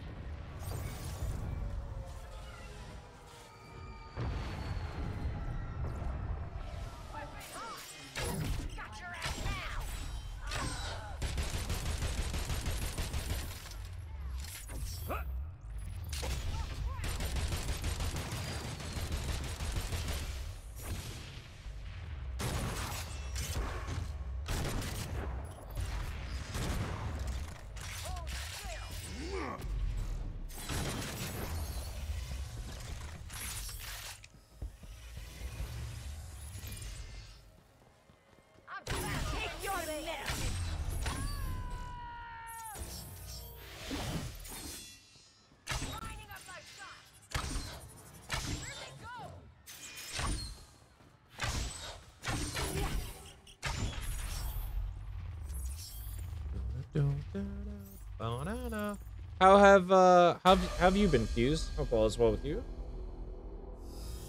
How have uh how have, you been fused? Hope all is well with you.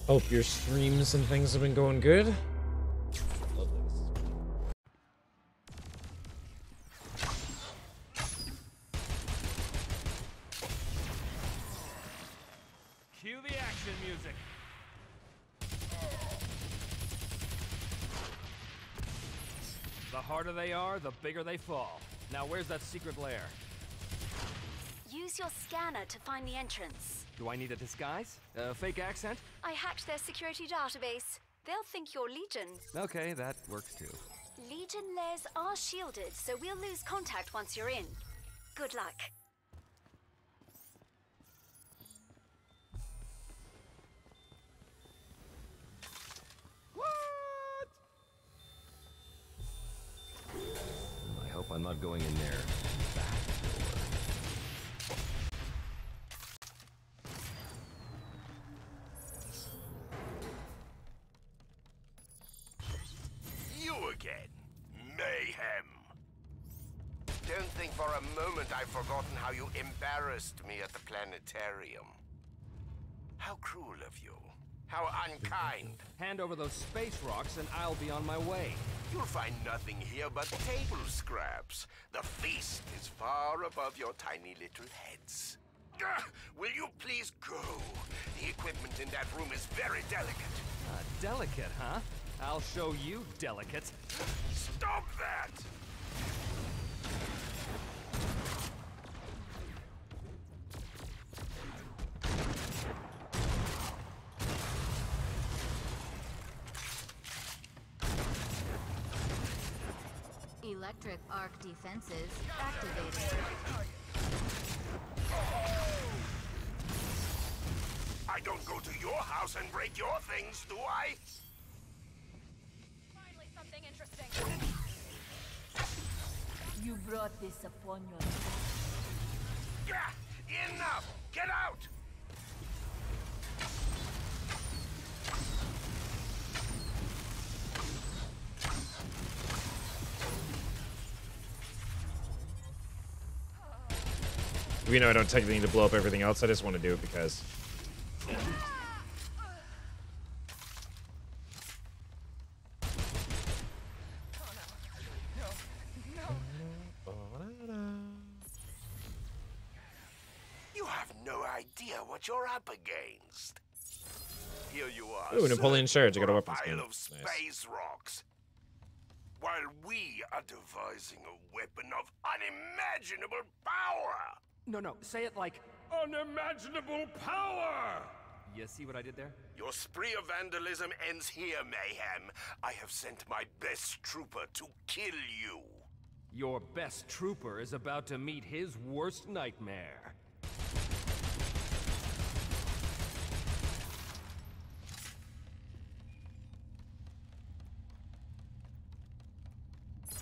Hope your streams and things have been going good. The bigger they fall. Now, where's that secret lair? Use your scanner to find the entrance. Do I need a disguise? A fake accent? I hacked their security database. They'll think you're Legion. Okay, that works too. Legion lairs are shielded, so we'll lose contact once you're in. Good luck. Embarrassed me at the planetarium. How cruel of you. How unkind. Hand over those space rocks and I'll be on my way. You'll find nothing here but table scraps. The feast is far above your tiny little heads. Ugh, will you please go? The equipment in that room is very delicate. Uh, delicate, huh? I'll show you delicate. Stop that! Arc defenses activated. I don't go to your house and break your things, do I? Finally, something interesting. You brought this upon yourself. Gah! Enough! Get out! Even though I don't technically need to blow up everything else, I just want to do it because. You have no idea what you're up against. Here you are. Ooh, Napoleon Shards. I got a for weapons pile of Nice. space rocks. While we are devising a weapon of unimaginable power. No, no, say it like unimaginable power! You see what I did there? Your spree of vandalism ends here, Mayhem. I have sent my best trooper to kill you. Your best trooper is about to meet his worst nightmare.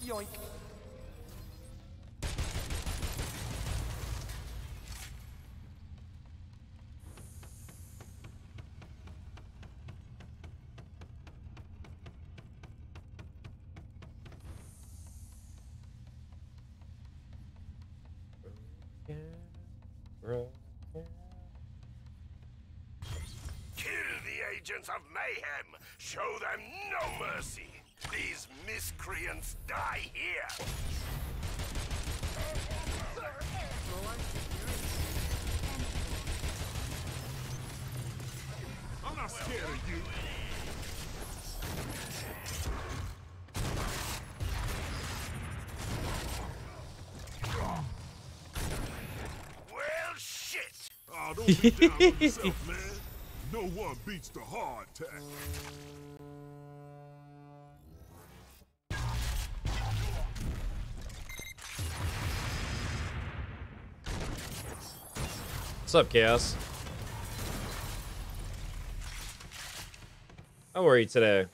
Yoink. Agents of mayhem. Show them no mercy. These miscreants die here. I'm not scared of you. Well, shit. Oh, one beats the hard. What's up, Chaos? How are you today?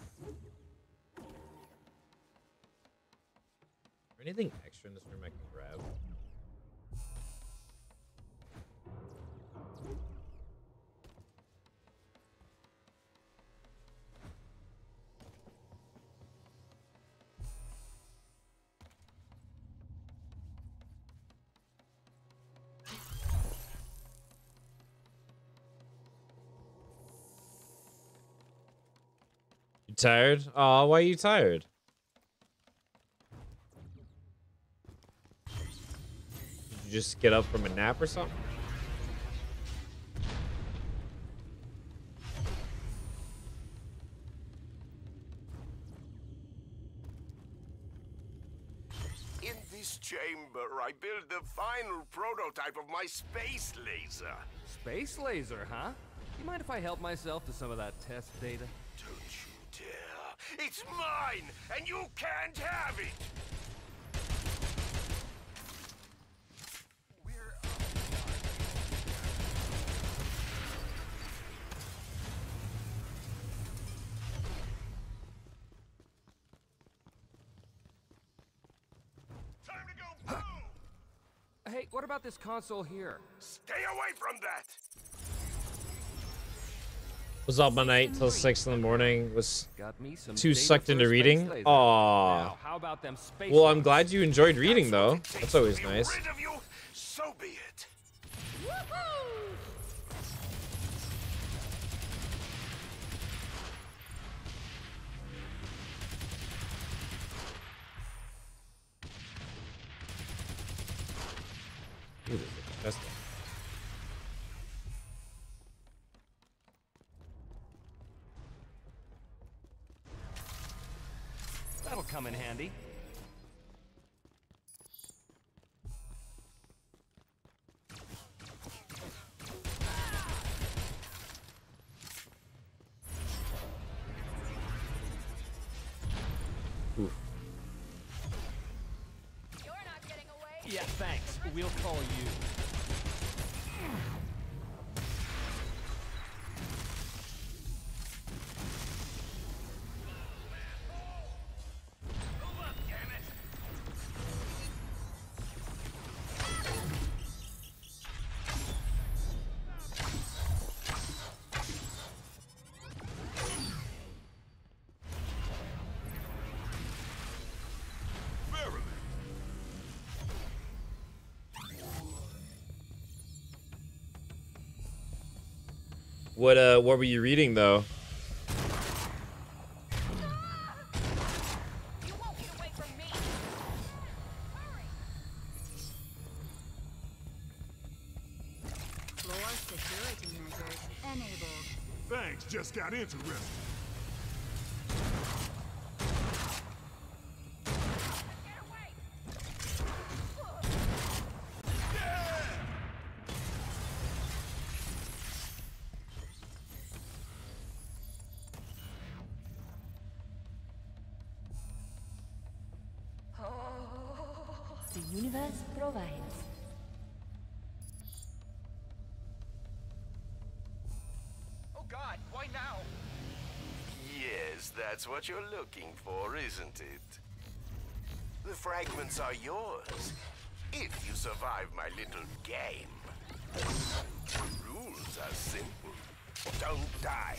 You tired? Aw, why are you tired? Did you just get up from a nap or something? In this chamber, I build the final prototype of my space laser. Space laser, huh? You mind if I help myself to some of that test data? It's mine, and you can't have it! Uh, hey, what about this console here? Stay away from that! Was up my night till six in the morning. Was Got me some too sucked into reading. space laser. Aw. Now, how about them Well, I'm glad you enjoyed reading though. what it takes That's always nice. rid of you, so be it. Ooh, this is What uh what were you reading though? Floor security measures enabled. Thanks, just got interested. That's what you're looking for, isn't it? The fragments are yours, if you survive my little game. The rules are simple. Don't die.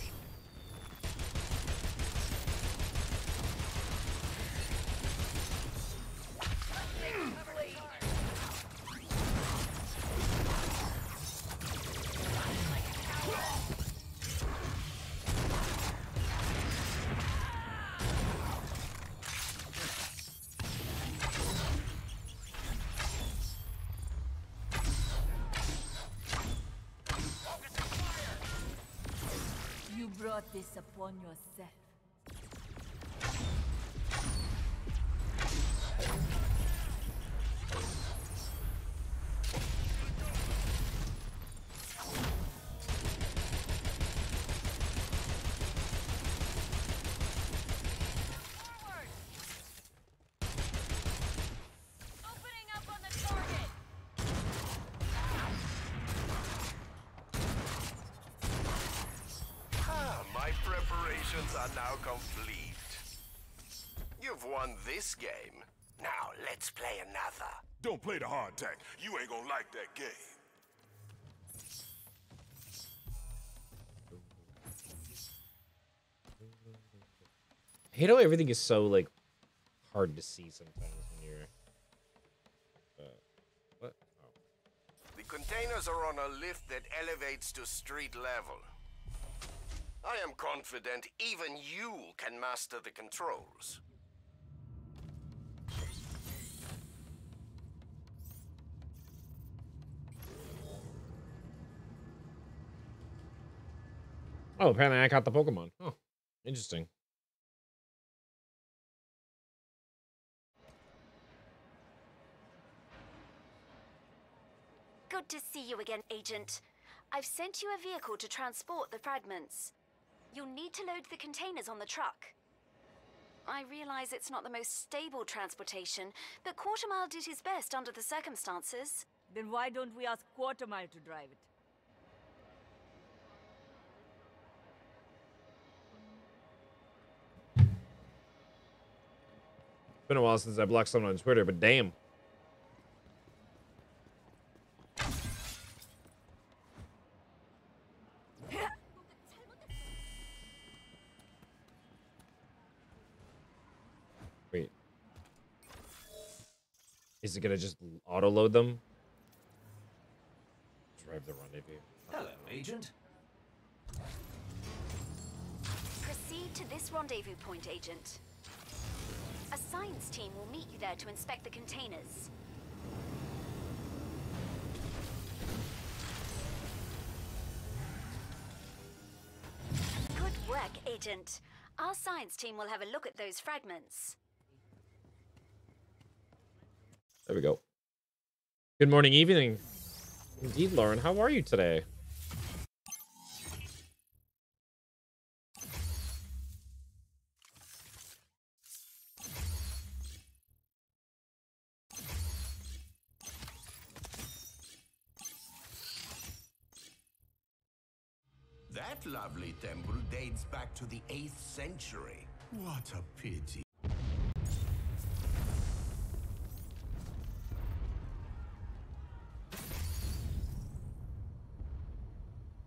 You brought this upon yourself. Opening up on the target! Ah, my preparations are now complete. You've won this game. Now let's play another. Don't play the hard tack. You ain't gonna like that game. I hate how everything is so like hard to see sometimes when you're. Uh, what? Oh. The containers are on a lift that elevates to street level. I am confident even you can master the controls. Oh, apparently I caught the Pokemon. Oh, interesting. Good to see you again, Agent. I've sent you a vehicle to transport the fragments. You'll need to load the containers on the truck. I realize it's not the most stable transportation, but Quartermile did his best under the circumstances. Then why don't we ask Quartermile to drive it? It's Been a while since I blocked someone on Twitter, but damn. Gonna just auto load them? Drive the rendezvous. Hello, Agent. Proceed to this rendezvous point, Agent. A science team will meet you there to inspect the containers. Good work, Agent. Our science team will have a look at those fragments. There we go. Good morning, evening. Indeed, Lauren. How are you today? That lovely temple dates back to the 8th century. What a pity.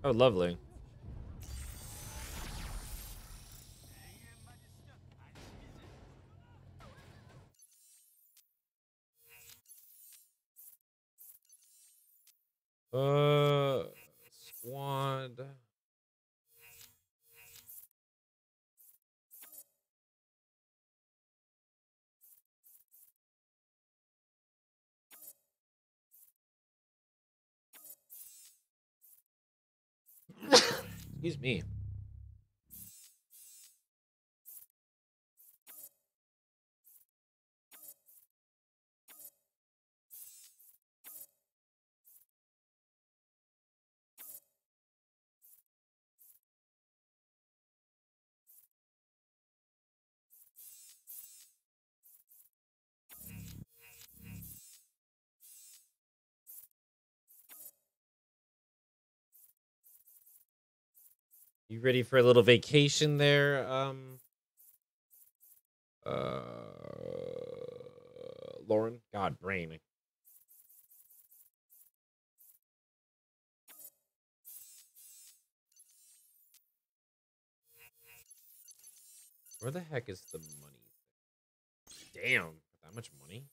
Oh, lovely. Uh, Excuse me. You ready for a little vacation there? Um uh Lauren? God brain. Where the heck is the money? Damn, that much money?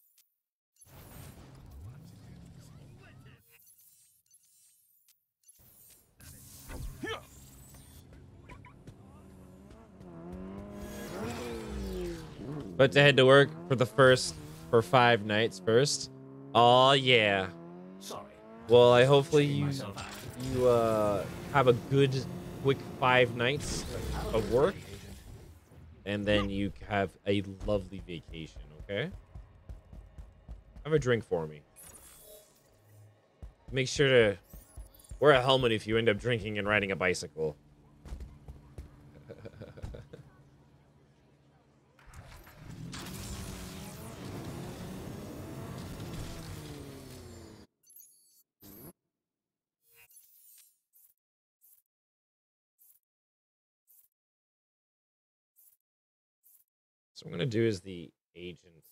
But to head to work for the first for five nights first. Oh yeah. Sorry. Well, I hopefully you you uh have a good quick five nights of work, and then you have a lovely vacation. Okay. Have a drink for me. Make sure to wear a helmet if you end up drinking and riding a bicycle. So I'm gonna do is the agents.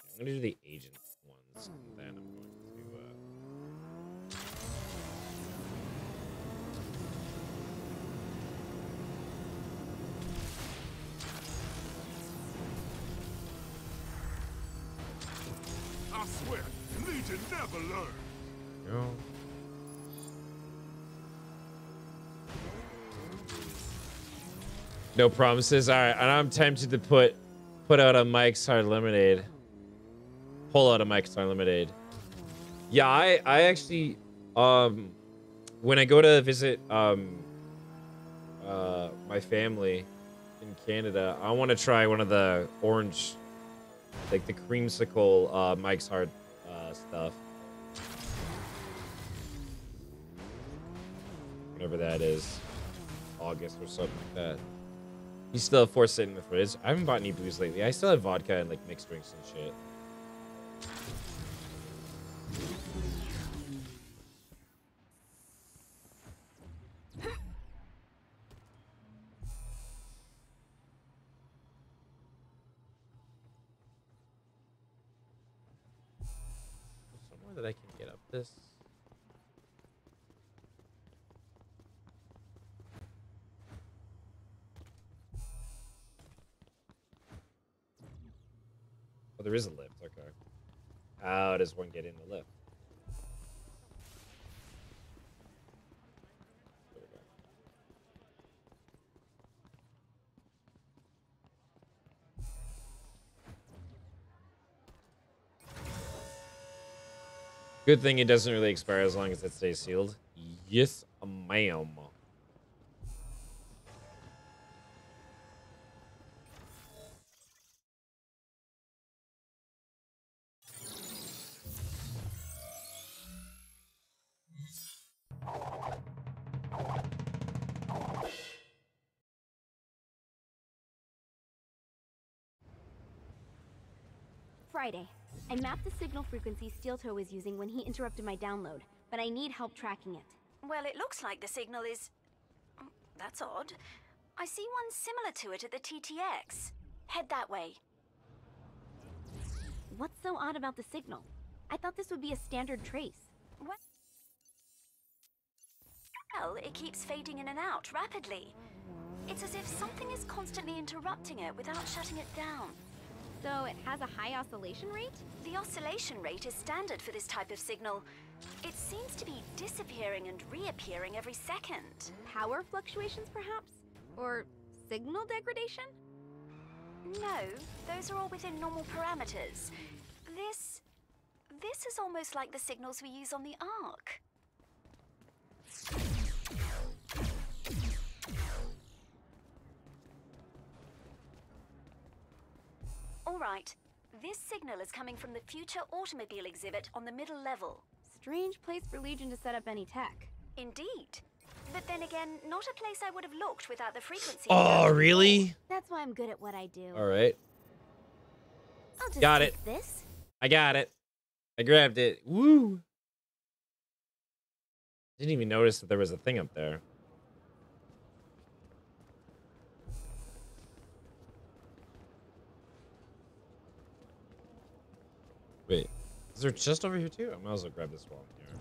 I'm gonna do the agent ones, and then I'm going to. Uh... I swear, Legion never learns. Go. No promises. All right, and I'm tempted to put put out a Mike's Hard Lemonade. Pull out a Mike's Hard Lemonade. Yeah, I I actually um when I go to visit um uh my family in Canada, I want to try one of the orange like the creamsicle uh Mike's Hard uh stuff. Whatever that is. August or something like that. You still have four sitting in the fridge. I haven't bought any booze lately. I still have vodka and like mixed drinks and shit. Somewhere that I can get up this. There is a lift. Okay. Uh, how does one get in the lift? Good thing it doesn't really expire as long as it stays sealed. Yes, ma'am. Friday. I mapped the signal frequency Steel Toe was using when he interrupted my download, but I need help tracking it. Well, it looks like the signal is. Oh, That's odd. I see one similar to it at the TTX. Head that way. What's so odd about the signal? I thought this would be a standard trace. What? Well, it keeps fading in and out rapidly. It's as if something is constantly interrupting it without shutting it down. So it has a high oscillation rate? The oscillation rate is standard for this type of signal. It seems to be disappearing and reappearing every second. Power fluctuations, perhaps? Or signal degradation? No, those are all within normal parameters. This. This is almost like the signals we use on the Ark. All right. This signal is coming from the future automobile exhibit on the middle level. Strange place for Legion to set up any tech. Indeed. But then again, not a place I would have looked without the frequency. Oh, really? That's why I'm good at what I do. All right. I'll just Got it. this. I got it. I grabbed it. Woo! Didn't even notice that there was a thing up there. Wait, is there just over here too? I might as well grab this one here.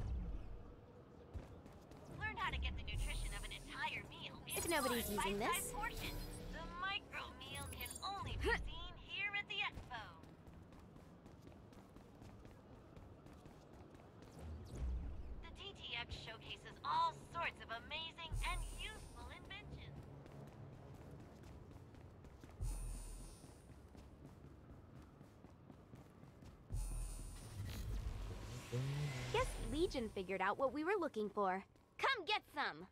Learn how to get the nutrition of an entire meal. If nobody's using this. Portion. Legion figured out what we were looking for. Come get some!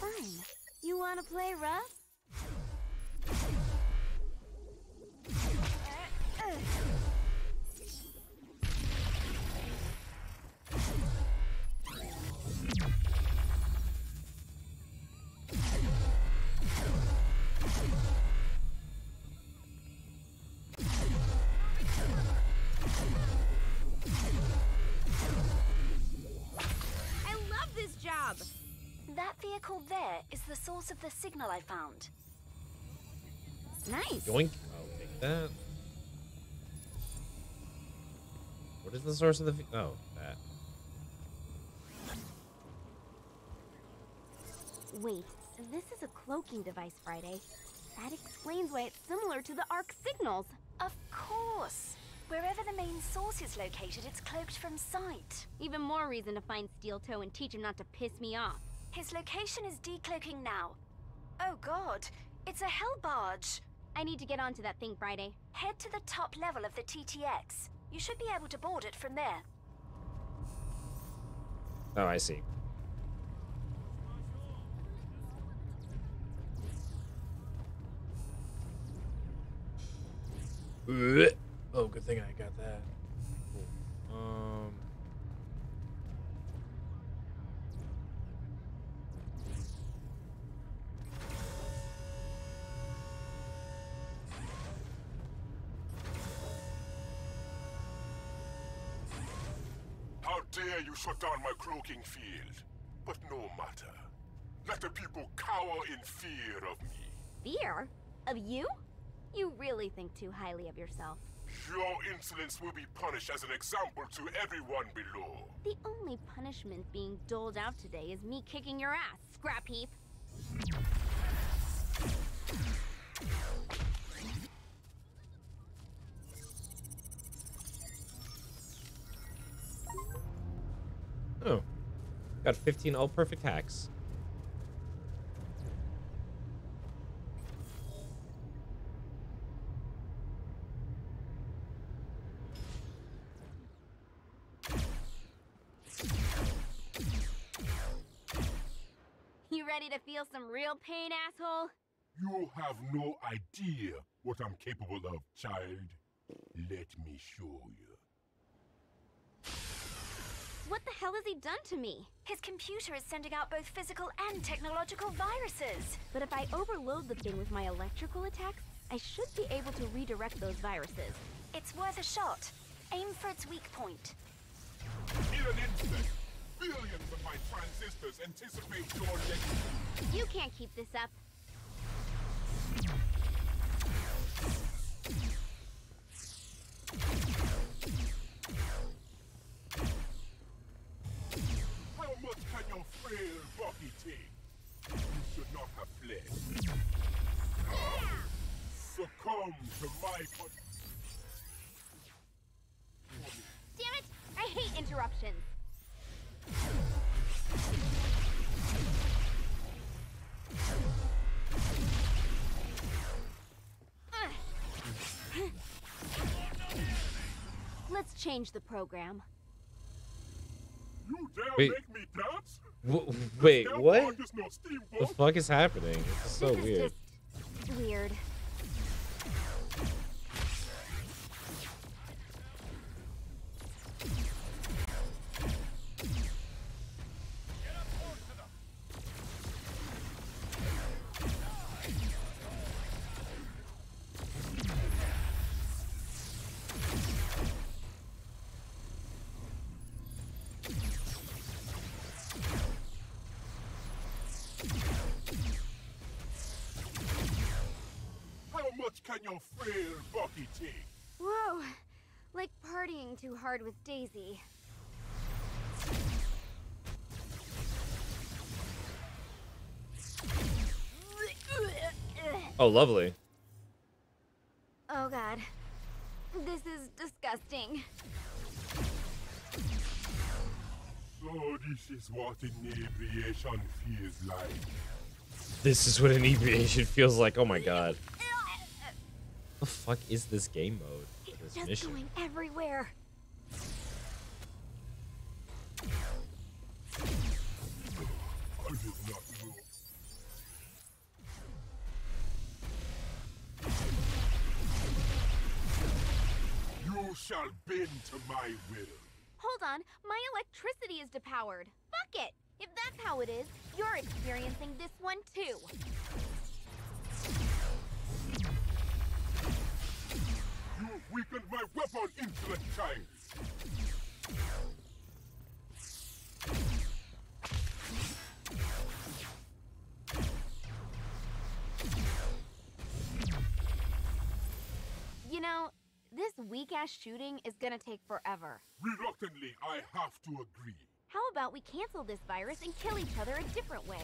Fine. You wanna play rough? Vehicle there is the source of the signal I found. Nice. Yoink. I'll take that. What is the source of the? Oh, that. Wait, this is a cloaking device, Friday. That explains why it's similar to the Ark signals. Of course. Wherever the main source is located, it's cloaked from sight. Even more reason to find Steel Toe and teach him not to piss me off. His location is decloaking now. Oh god, it's a hell barge. I need to get onto that thing Friday. Head to the top level of the TTX. You should be able to board it from there. Oh, I see. Oh, good thing I got that. Shut down my cloaking field? But no matter. Let the people cower in fear of me. Fear? Of you? You really think too highly of yourself. Your insolence will be punished as an example to everyone below. The only punishment being doled out today is me kicking your ass, scrap heap. Got 15 all perfect hacks. You ready to feel some real pain, asshole? You have no idea what I'm capable of, child. Let me show you. What the hell has he done to me? His computer is sending out both physical and technological viruses. But if I overload the thing with my electrical attacks, I should be able to redirect those viruses. It's worth a shot. Aim for its weak point. In an instant, billions of my transistors anticipate your next You can't keep this up. Not have. Succumb to my Damn it! I hate interruptions. Let's change the program. You dare Wait. make me dance? W- wait, Step what? on this no The fuck is happening? It's so weird. is weird. Body? Whoa! Like partying too hard with Daisy. Oh, lovely. Oh god. This is disgusting. So this is what inebriation feels like. This is what inebriation feels like. Oh my god. What the fuck is this game mode? for This Just mission. going everywhere. I did not know. You shall bend to my will. Hold on, my electricity is depowered. Fuck it! If that's how it is, you're experiencing this one too. Weakened my weapon, insolent child. You know, this weak ass shooting is gonna take forever. Reluctantly, I have to agree. How about we cancel this virus and kill each other a different way?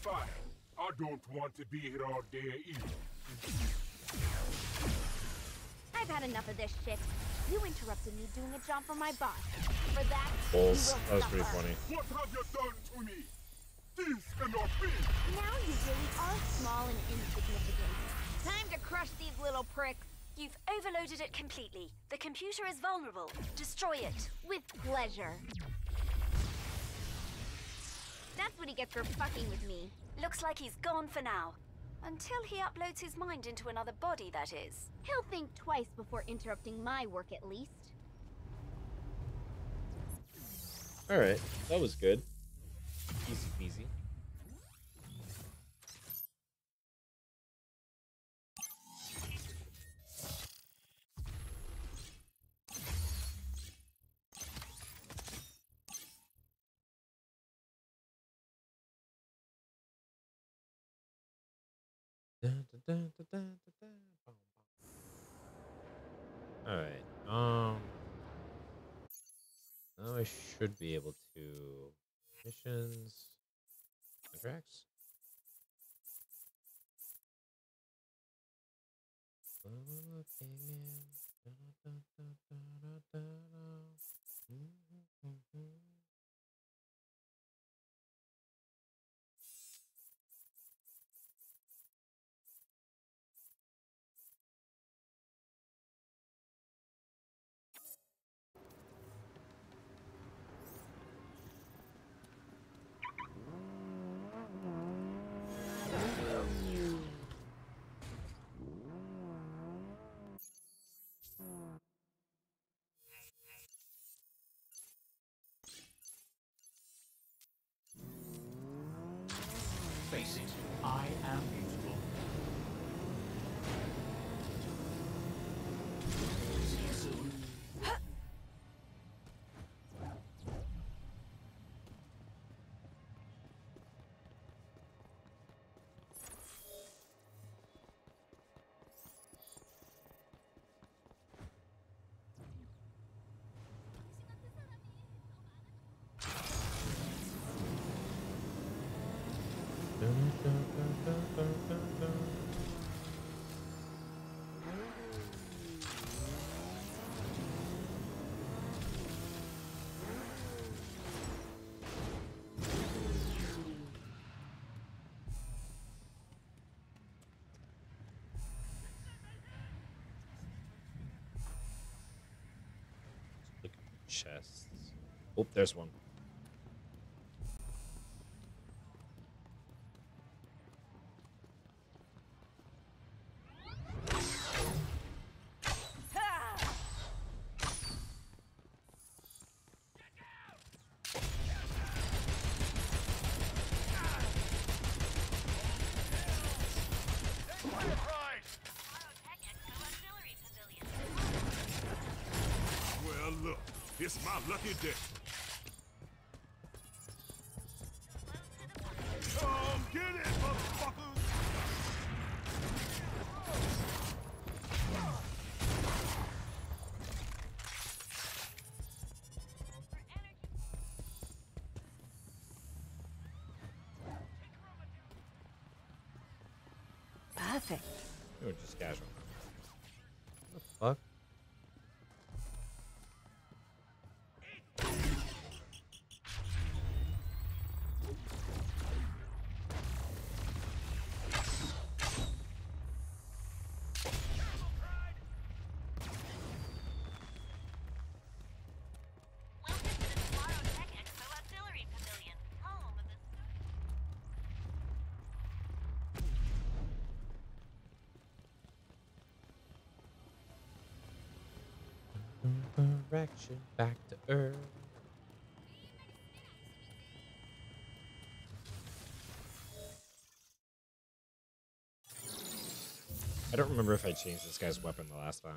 Fine. I don't want to be here all day either. I've had enough of this shit. You interrupted me doing a job for my boss. For that, Bulls. you That was pretty funny. What have you done to me? This cannot be. Now you really are small and insignificant. Time to crush these little pricks. You've overloaded it completely. The computer is vulnerable. Destroy it. With pleasure. That's what he gets for fucking with me. Looks like he's gone for now. Until he uploads his mind into another body, that is. He'll think twice before interrupting my work at least. All right, that was good. Easy peasy. Should be able to missions, contracts. Looking in. Face chests. Oh, there's one. It's my. Come get it, motherfuckers! Perfect. Or just casual. Correction back to Earth. I don't remember if I changed this guy's weapon the last time.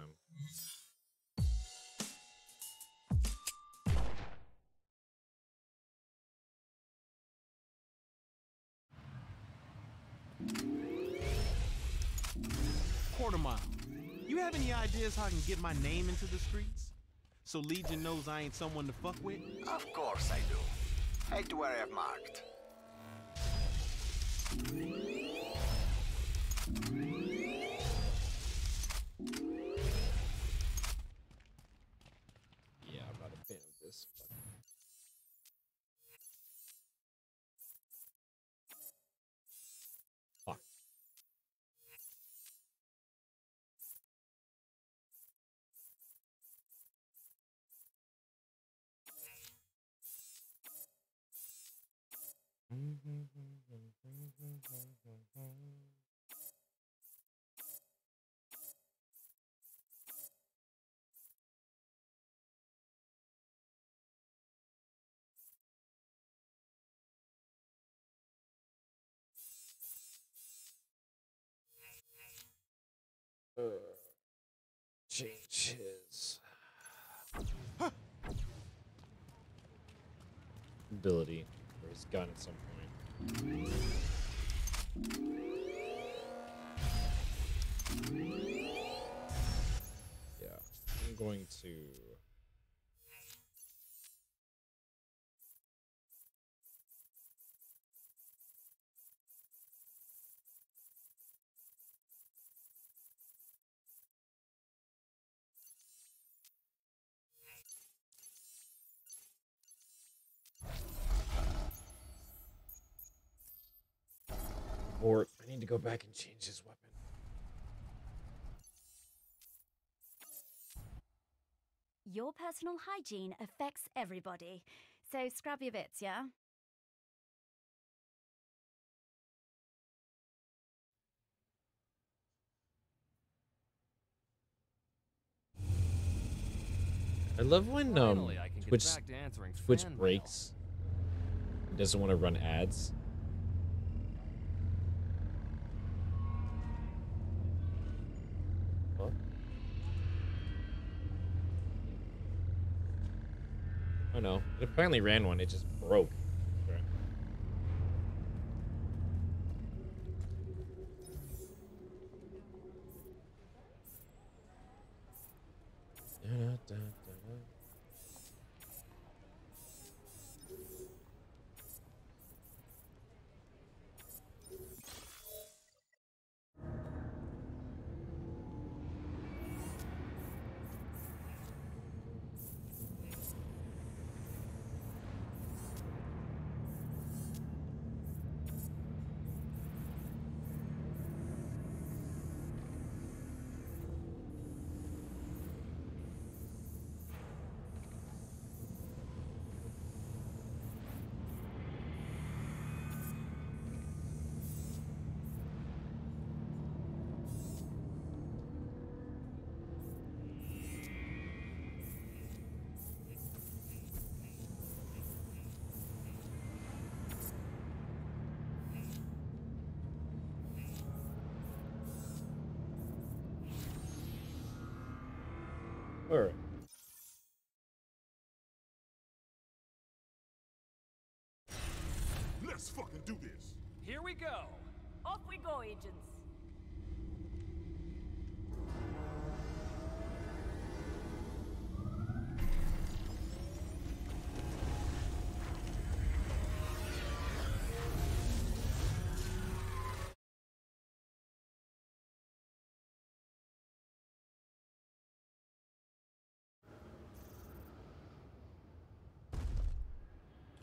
Quartermile. You have any ideas how I can get my name into the streets? So Legion knows I ain't someone to fuck with? Of course I do. Head to where I've marked. Uh, change his ability or his gun at some point. Yeah, I'm going to. Go back and change his weapon. Your personal hygiene affects everybody. So scrub your bits, yeah? I love when um Finally, I can Twitch back to answering Twitch fan mail. breaks. It doesn't want to run ads. What? Oh no! It apparently ran one. It just broke. Da-da-da-da-da. Alright.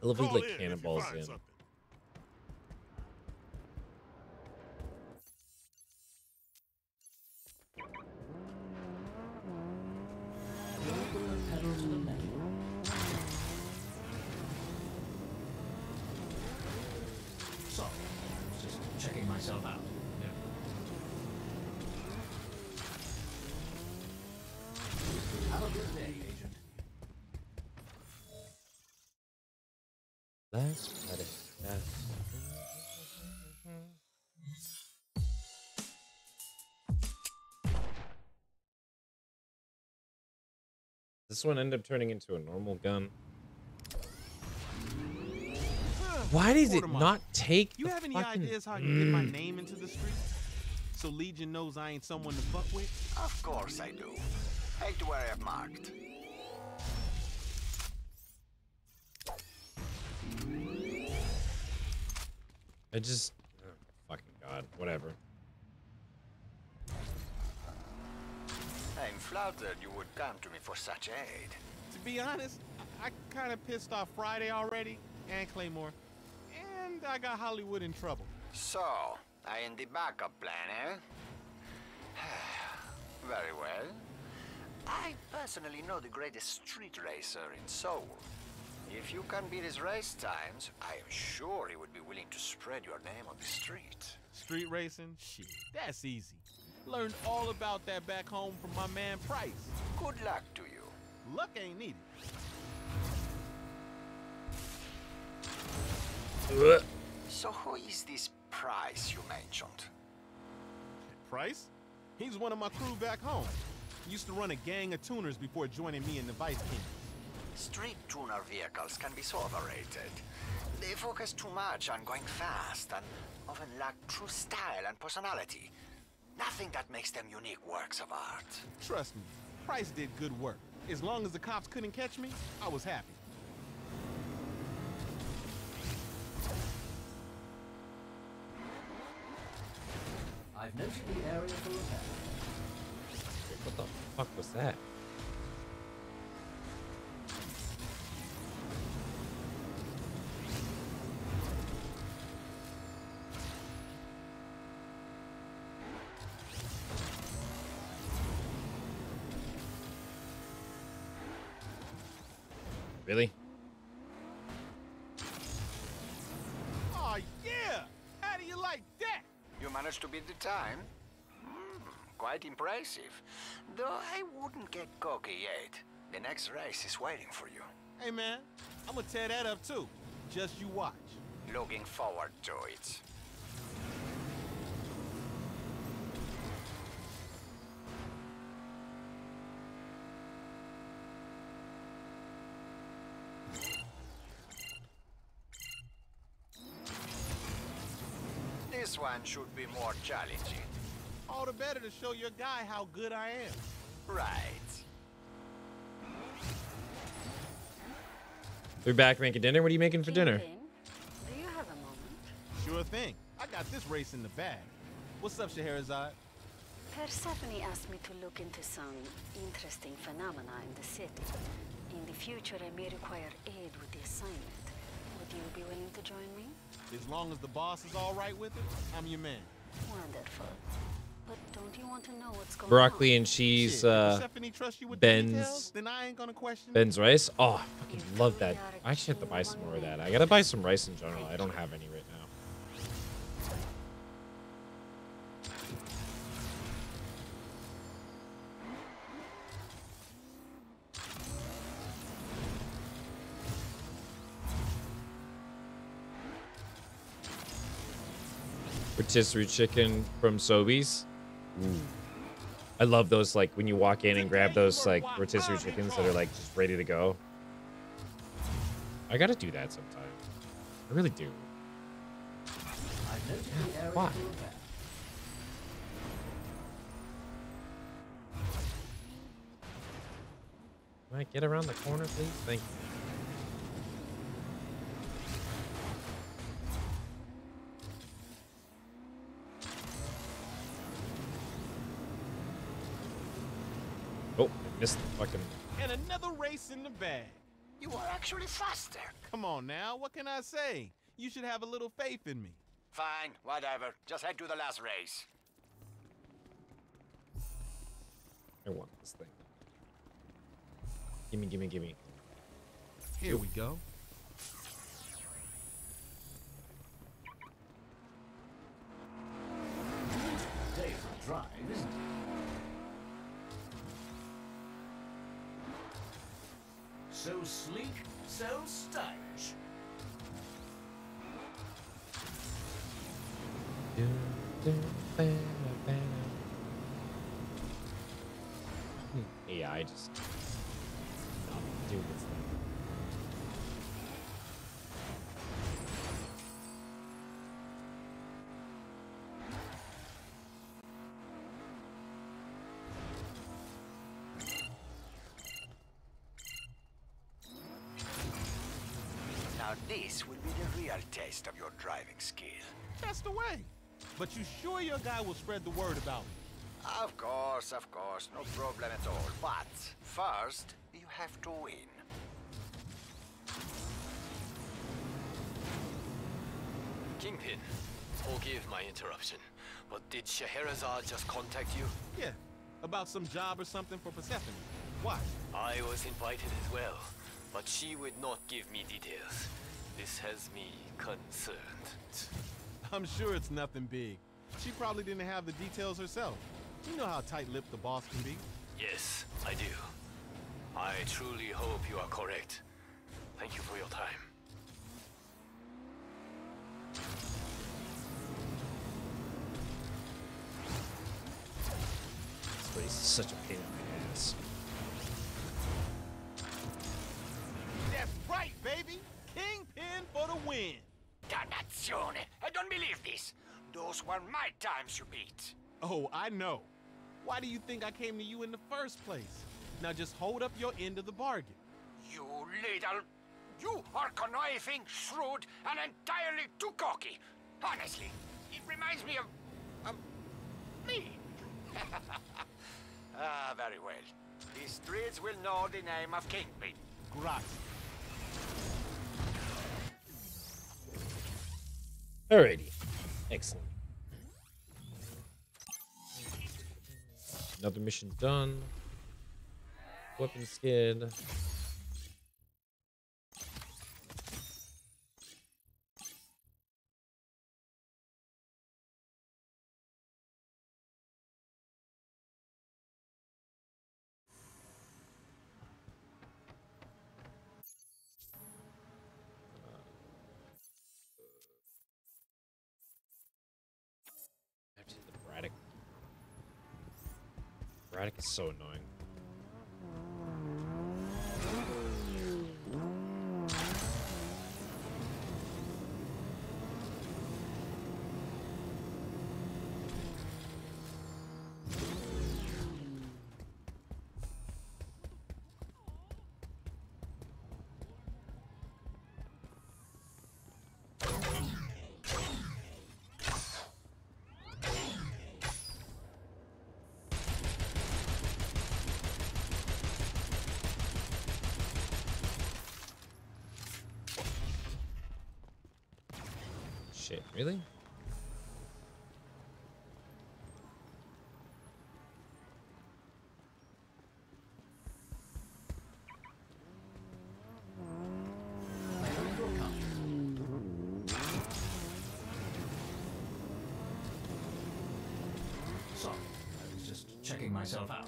I love he like in cannonballs find in. This one end up turning into a normal gun. Why does it not take? You have any fucking- ideas how I can get my Mm. name into the streets? So Legion knows I ain't someone to fuck with? Of course I do. Head to where I have marked. I just, oh, fucking god, whatever. I'm flattered you would come to me for such aid. To be honest, I, I kind of pissed off Friday already, and Claymore, and I got Hollywood in trouble. So, I am the backup plan, eh? Very well. I personally know the greatest street racer in Seoul. If you can beat his race times, I am sure he would be willing to spread your name on the street. Street racing? Shit, that's easy. Learned all about that back home from my man Price. Good luck to you. Luck ain't needed. Uh. So who is this Price you mentioned? Price? He's one of my crew back home. Used to run a gang of tuners before joining me in the Vice King. Street tuner vehicles can be so overrated. They focus too much on going fast and often lack true style and personality. Nothing that makes them unique works of art. Trust me, Price did good work. As long as the cops couldn't catch me, I was happy. I've noted the area for repair. What the fuck was that? Really? Oh yeah! How do you like that? You managed to beat the time? Hmm, quite impressive. Though I wouldn't get cocky yet. The next race is waiting for you. Hey man, I'm gonna tear that up too. Just you watch. Looking forward to it. This should be more challenging. All the better to show your guy how good I am. Right. We're back making dinner. What are you making for dinner? Do you have a moment? Sure thing. I got this race in the bag. What's up, Scheherazade? Persephone asked me to look into some interesting phenomena in the city. In the future, I may require aid with the assignment. Would you be willing to join me? As long as the boss is all right with it, I'm your man. Wonderful. But don't you want to know what's going Broccoli on? and cheese, uh, Persephone trusts you with the details, Ben's then I ain't gonna question it. Ben's rice. Oh, I fucking love that. I actually have to buy some more of that. I gotta buy some rice in general. I don't have any right Rotisserie chicken from Sobeys. I love those like when you walk in and grab those like rotisserie chickens that are like just ready to go. I gotta do that sometime. I really do. Why? Can I get around the corner, please? Thank you. Missed the fucking. And another race in the bag. You are actually faster. Come on now, what can I say? You should have a little faith in me. Fine, whatever. Just head to the last race. I want this thing. Gimme, gimme, gimme. Here we go. Day for drive, isn't it? So sleek, so stylish. Yeah, I just doing its test of your driving skill. That's the way. But you sure your guy will spread the word about me? Of course, of course, no problem at all. But first, you have to win. Kingpin, forgive my interruption, but did Scheherazade just contact you? Yeah, about some job or something for Persephone. Why? I was invited as well, but she would not give me details. This has me concerned. I'm sure it's nothing big. She probably didn't have the details herself. You know how tight-lipped the boss can be. Yes, I do. I truly hope you are correct. Thank you for your time. This race is such a pain the win. Dannazione! I don't believe this. Those were my times you beat. Oh, I know. Why do you think I came to you in the first place? Now just hold up your end of the bargain. You little... You are conniving, shrewd, and entirely too cocky. Honestly, it reminds me of... of... me. ah, very well. The streets will know the name of Kingpin. Grazie. Alrighty. Excellent. Another mission done. Weapon skin. Braddock is Shit, really? Sorry, I was just checking myself out.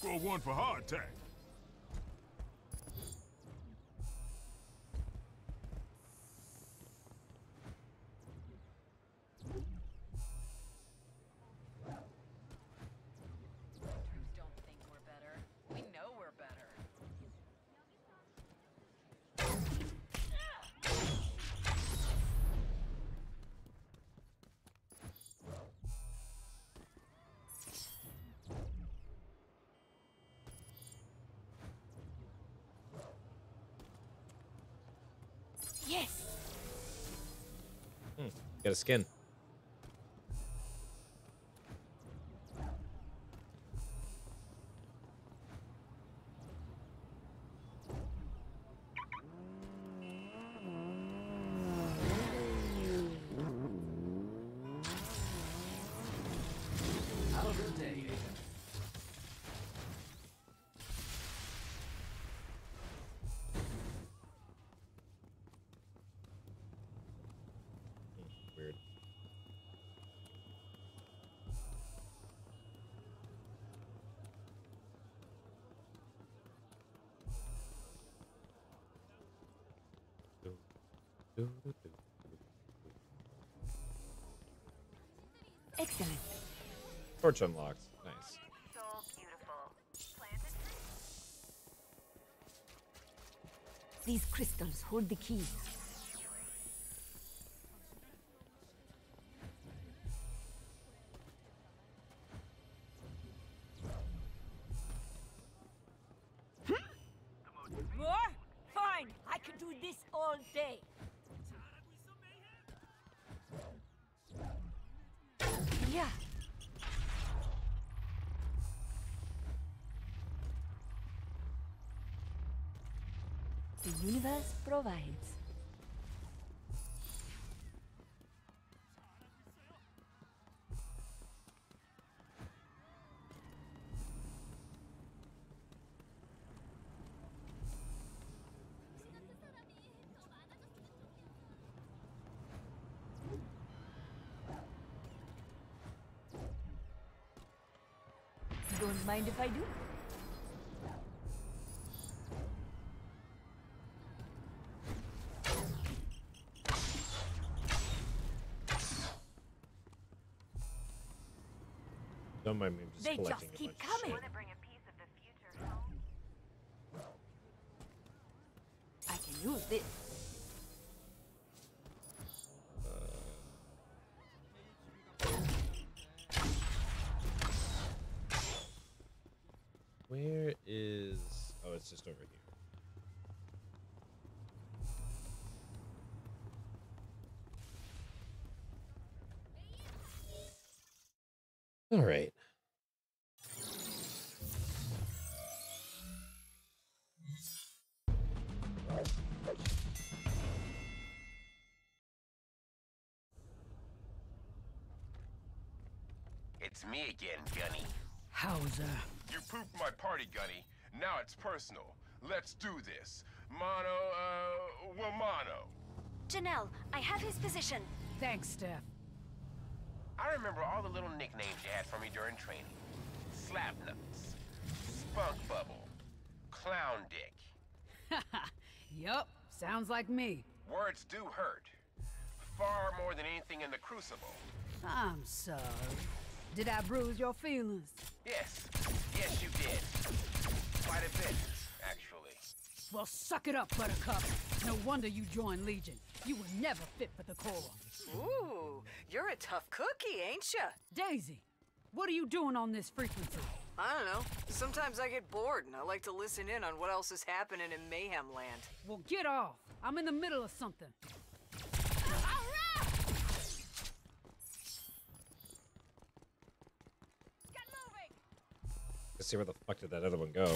Score one for hardtack. Got a skin. Have a good day, Agent. Weird. Do, do, do, do. Excellent. Torch unlocked. Nice. So beautiful. These crystals hold the keys. Universe provides. Don't mind if I do? Don't mind me. I'm just They just keep coming. shit. I can use this. It's me again, Gunny. How's uh? You pooped my party, Gunny. Now it's personal. Let's do this. Mono, uh, well, mono. Janelle, I have his position. Thanks, Steph. I remember all the little nicknames you had for me during training. Slapnuts, Spunk Bubble, Clown Dick. yup, sounds like me. Words do hurt. Far more than anything in the Crucible. I'm sorry. Did I bruise your feelings? Yes, yes you did. Quite a bit, actually. Well, suck it up, Buttercup. No wonder you joined Legion. You were never fit for the Corps. Ooh, you're a tough cookie, ain't ya? Daisy, what are you doing on this frequency? I don't know. Sometimes I get bored and I like to listen in on what else is happening in Mayhem Land. Well, get off. I'm in the middle of something. Let's see where the fuck did that other one go?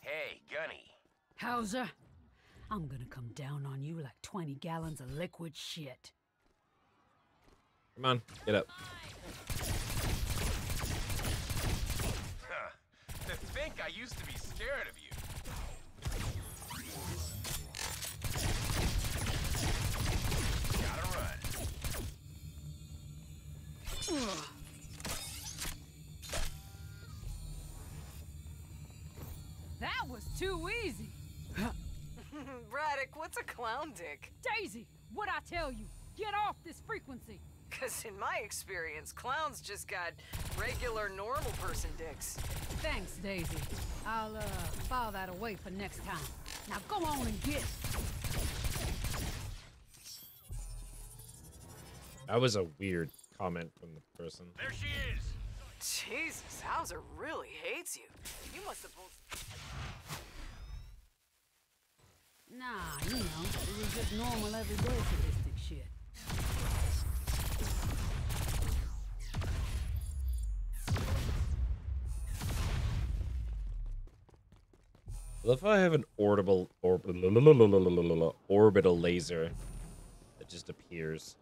Hey, Gunny. Hauser, I'm gonna come down on you like 20 gallons of liquid shit. Come on, get up. Huh. To think I used to be scared That was too easy. Braddock, what's a clown dick? Daisy, what I tell you? Get off this frequency. Cause in my experience, clowns just got regular normal person dicks. Thanks, Daisy. I'll, uh, file that away for next time. Now go on and get. That was a weird comment from the person. There she is. Jesus, Hauser really hates you. You must have both. Nah, you know, it was just normal everyday sadistic shit. I love how I have an orbital orbital orbital laser that just appears.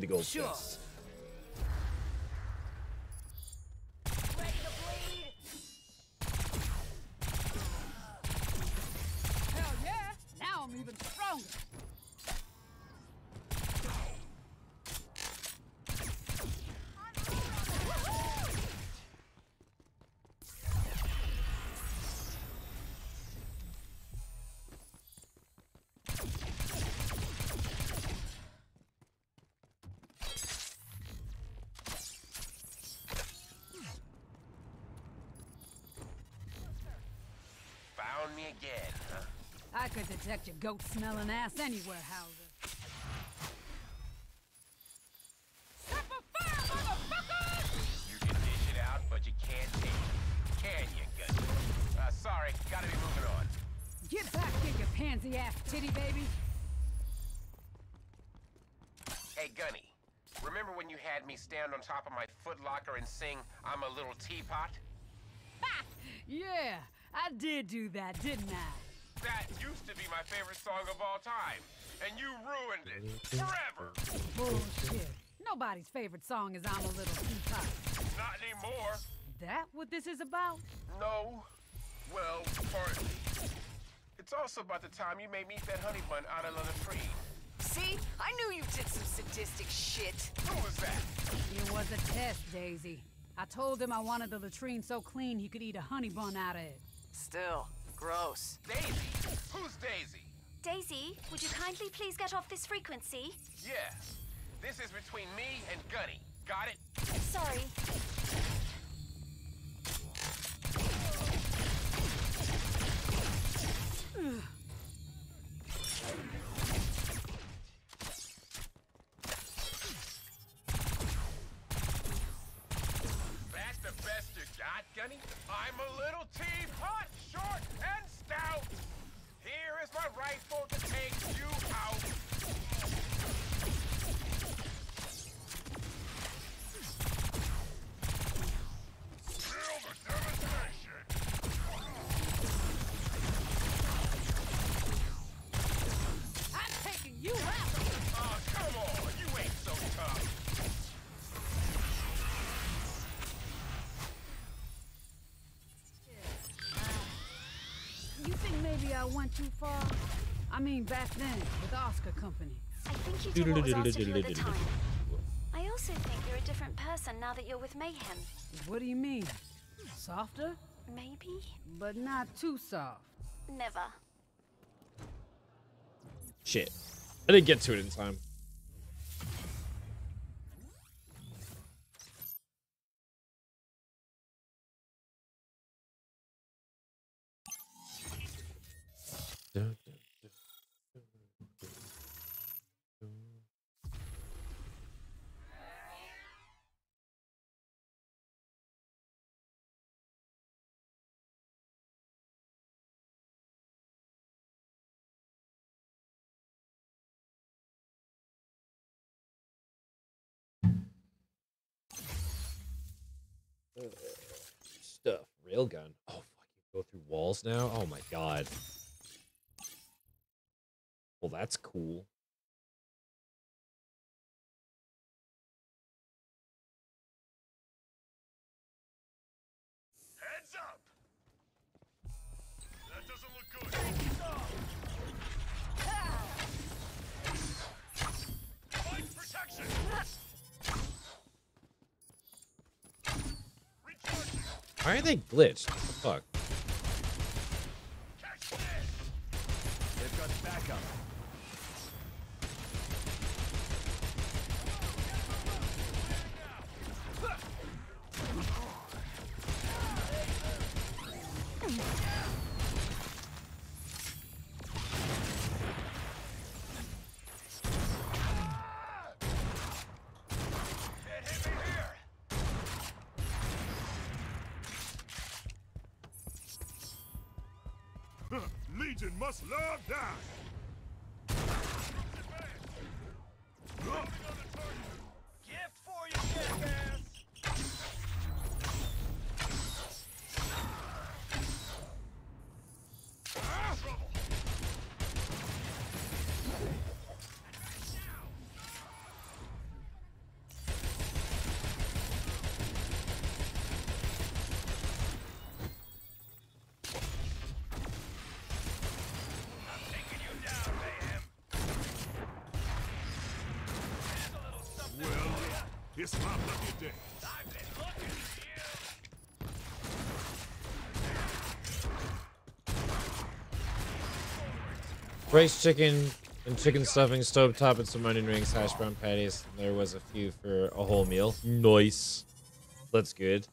Me the gold Sure. chest. Detect your goat smelling ass anywhere, Hauser. You can dish it out, but you can't take it. Can you, Gunny? Uh, sorry, gotta be moving on. Get back here, you pansy ass titty baby. Hey, Gunny. Remember when you had me stand on top of my footlocker and sing I'm a Little Teapot? Ha! Yeah, I did do that, didn't I? That used to be my favorite song of all time, and you ruined it forever. Bullshit. Nobody's favorite song is I'm a Little Teapot. Not anymore. That what this is about? No. Well, partly. It's also about the time you made me eat that honey bun out of the tree. See? I knew you did some sadistic shit. Who was that? It was a test, Daisy. I told him I wanted the latrine so clean he could eat a honey bun out of it. Still, gross. Daisy? Who's Daisy? Daisy, would you kindly please get off this frequency? Yeah. This is between me and Gunny. Got it? Sorry. I went too far? I mean, back then, with Oscar Company. I think you did what was asked of you at the time. I also think you're a different person now that you're with Mayhem. What do you mean? Softer? Maybe? But not too soft. Never. Shit. I didn't get to it in time. Railgun. Oh, fuck. You go through walls now? Oh, my God. Well, that's cool. Why are they glitched? What the fuck? Must love die! It's my lucky day. Rice chicken and chicken stuffing, stove top, and some onion rings, hash brown patties. There was a few for a whole meal. Nice. That's good.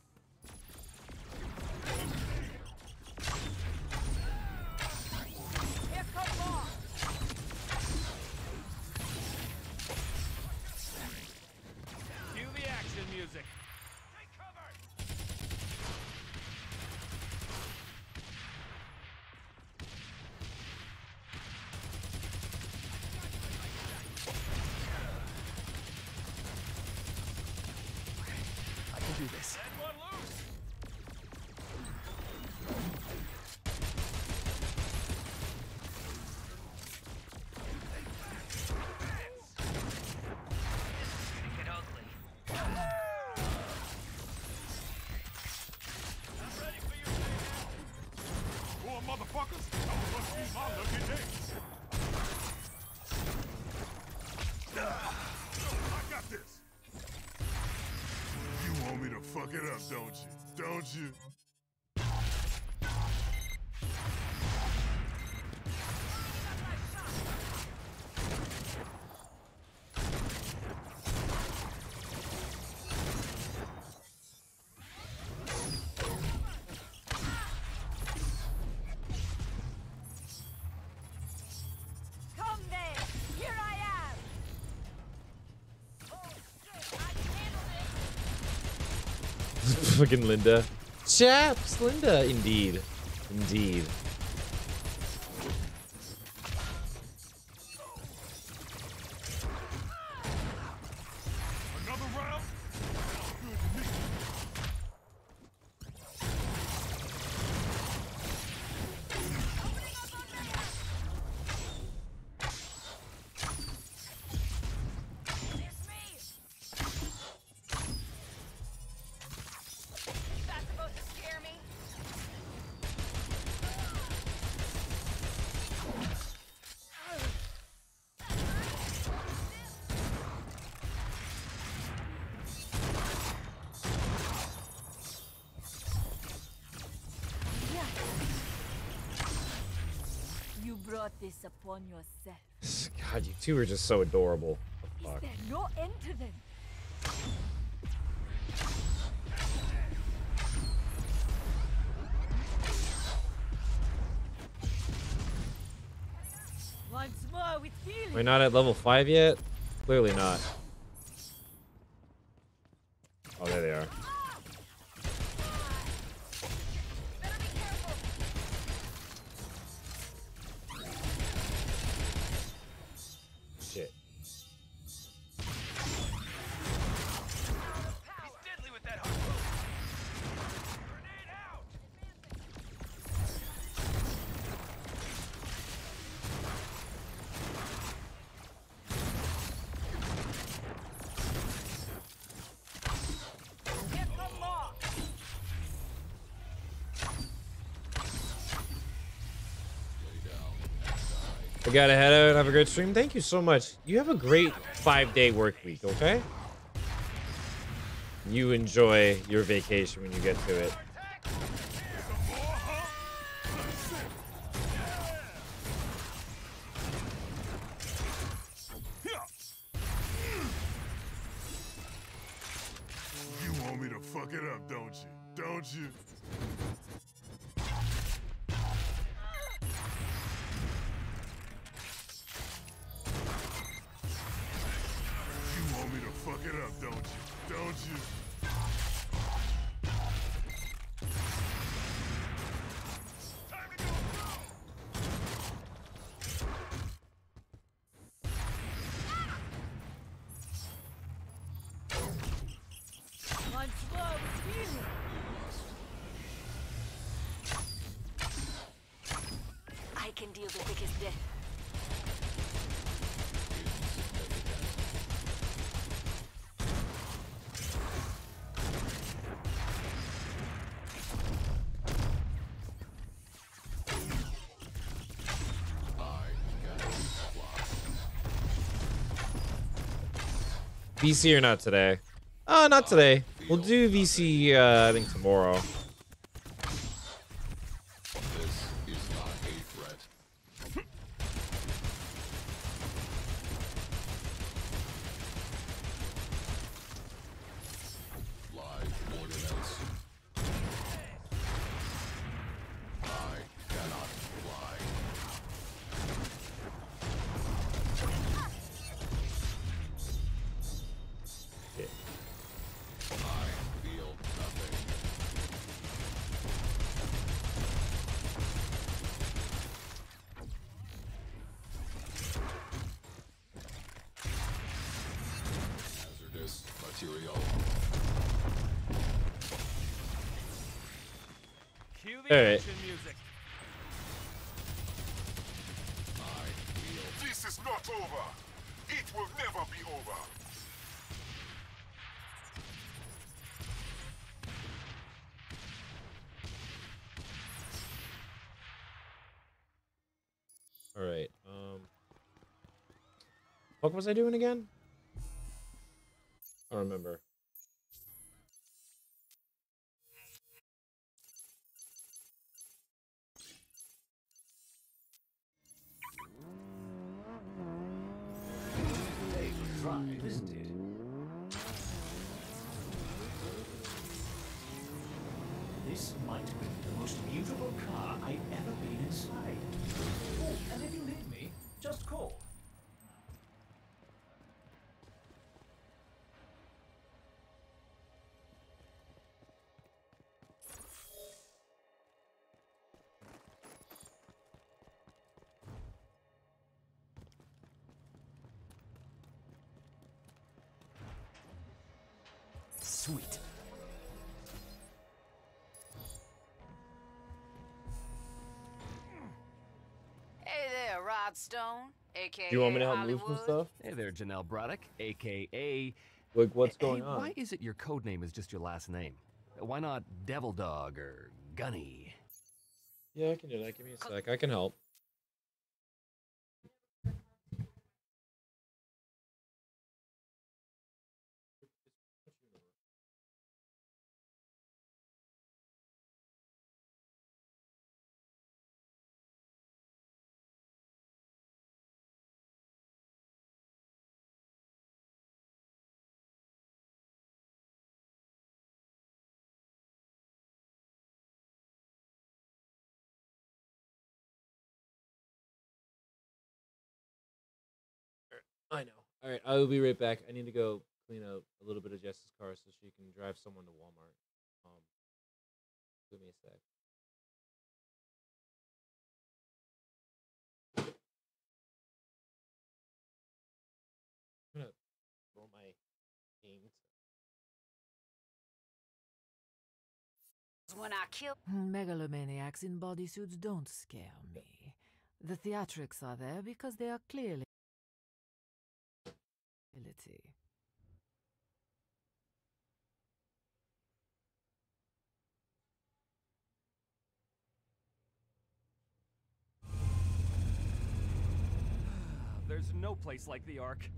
Fucking Linda. Chaps, Linda. Indeed. Indeed. Two are just so adorable. No end to them. Once more with feeling. We're not at level 5 yet? Clearly not. Gotta head out. And have a great stream. Thank you so much. You have a great five day work week, okay? You enjoy your vacation when you get to it. VC or not today? Uh, not today. We'll do VC, uh, I think tomorrow. Was I doing again? There, Rodstone, aka Do you want me to help move some stuff? Hey there, Janelle Braddock, aka. Like, what's Hey, going on? Why is it your code name is just your last name? Why not Devil Dog or Gunny? Yeah, I can do that. Give me a sec. I can help. I know. All right, I will be right back. I need to go clean up a little bit of Jess's car so she can drive someone to Walmart. Um, give me a sec. I'm gonna roll my game. When I kill. Megalomaniacs in bodysuits don't scare me. The theatrics are there because they are clearly. Ability. There's no place like the Ark.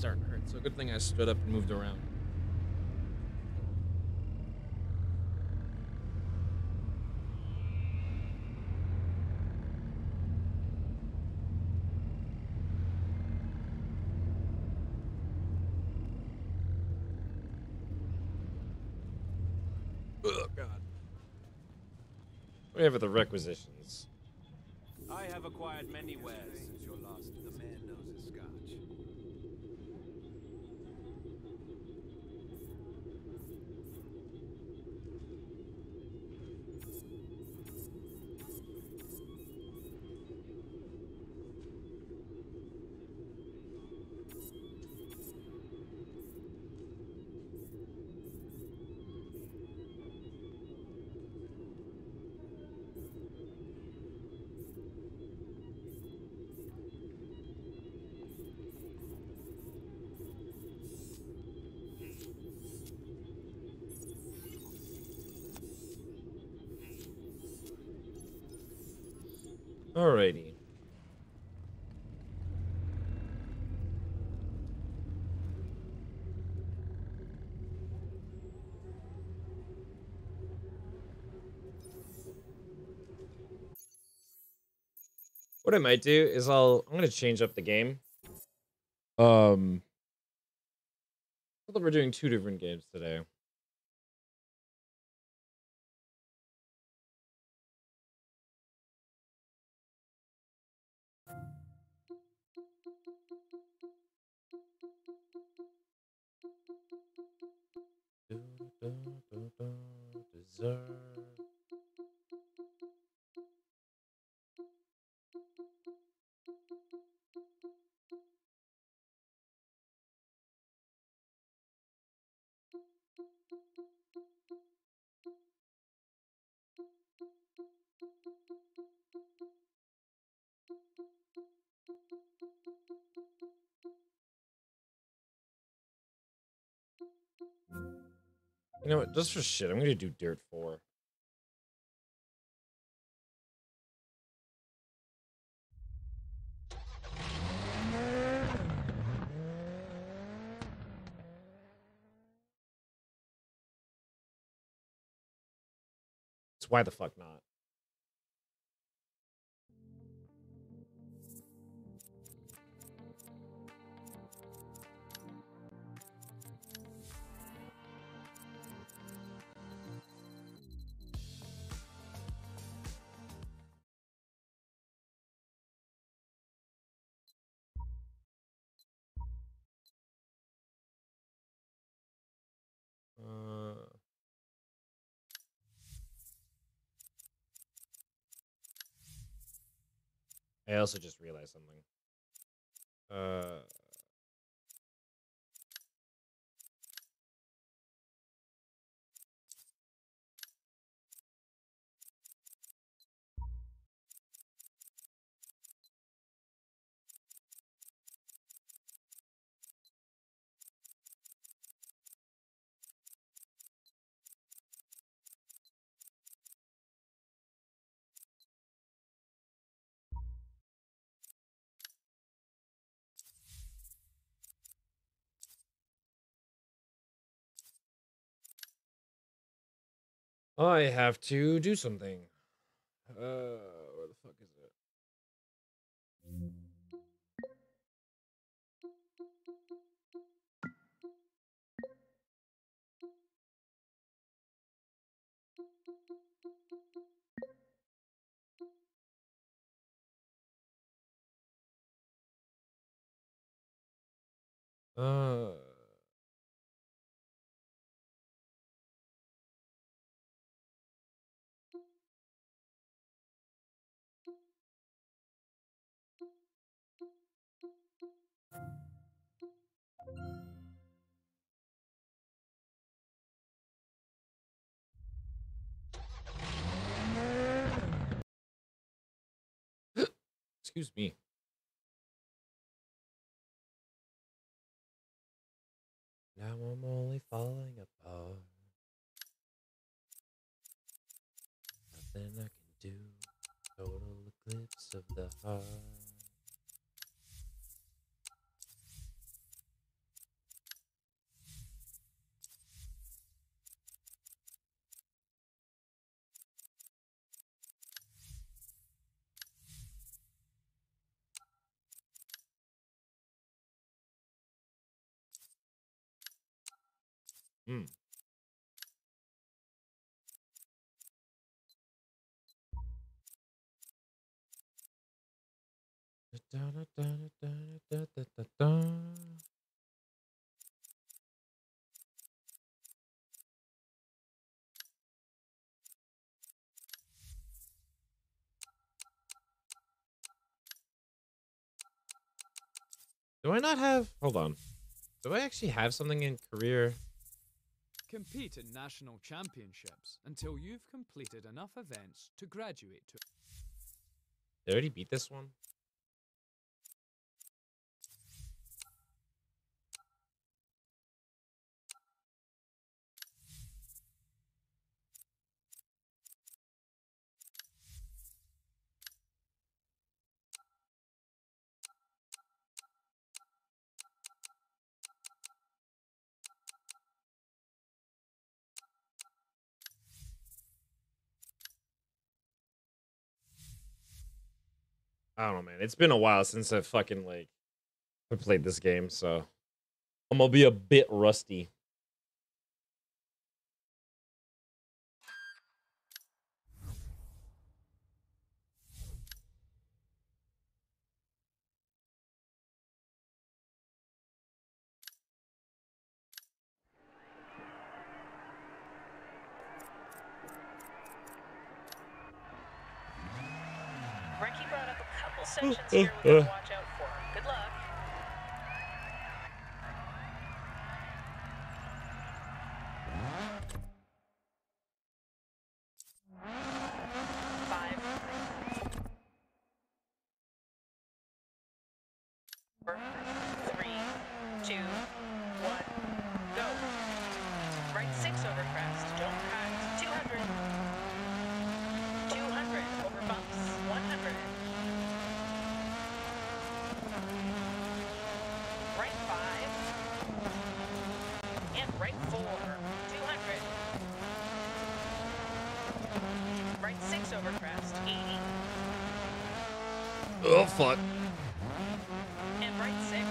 Starting to hurt, so good thing I stood up and moved around. Oh god. We have the requisitions. I have acquired many wares since your last. The man knows his scotch. Alrighty. What I might do is I'll I'm gonna change up the game. Um I thought we're doing two different games today. You know what? Just for shit, I'm gonna do Dirt 4. It's why the fuck not? I also just realized something. Uh, I have to do something. Uh, where the fuck is it? Uh. Excuse me. Now I'm only falling apart. Nothing I can do. Total eclipse of the heart. Hmm. Do I not have? Hold on. Do I actually have something in career? Compete in national championships until you've completed enough events to graduate to. Did already beat this one? I don't know, man. It's been a while since I fucking like I played this game, so I'm gonna be a bit rusty. Reki brought up a couple sections here we gotta watch out for. Good luck. Five. Four, three, two, one, go. Right six over crest. Don't cut. 200. 200 over bumps. 100. Right five. And right four. 200. Right six over crest. 80. Oh fuck. And right six.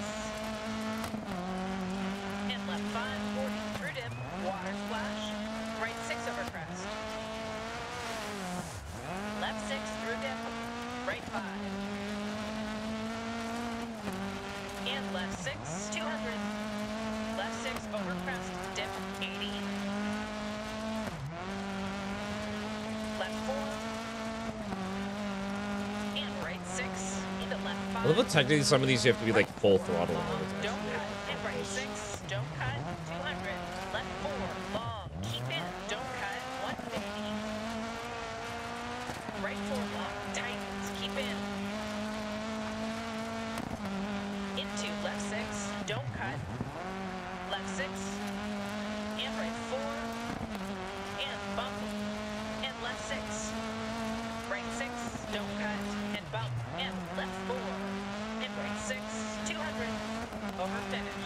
And left five. 40 through dip. Water splash. Right six over crest. Left six through dip. Right five. And left six. 200. Left six over crest. Dip. 80. Left four. And right six. Into left I five. love how technically some of these you have to be like full throttle. in order to- Don't cut. And right six. Don't cut. 200. Left four. Long. Keep in. Don't cut. 150. Right four. Long. Tightens. Keep in. Into left six. Don't cut. Left six. And right four. And bump. And left six. Right six. Don't cut. And bump. And left four. And right six. 200. Over finish.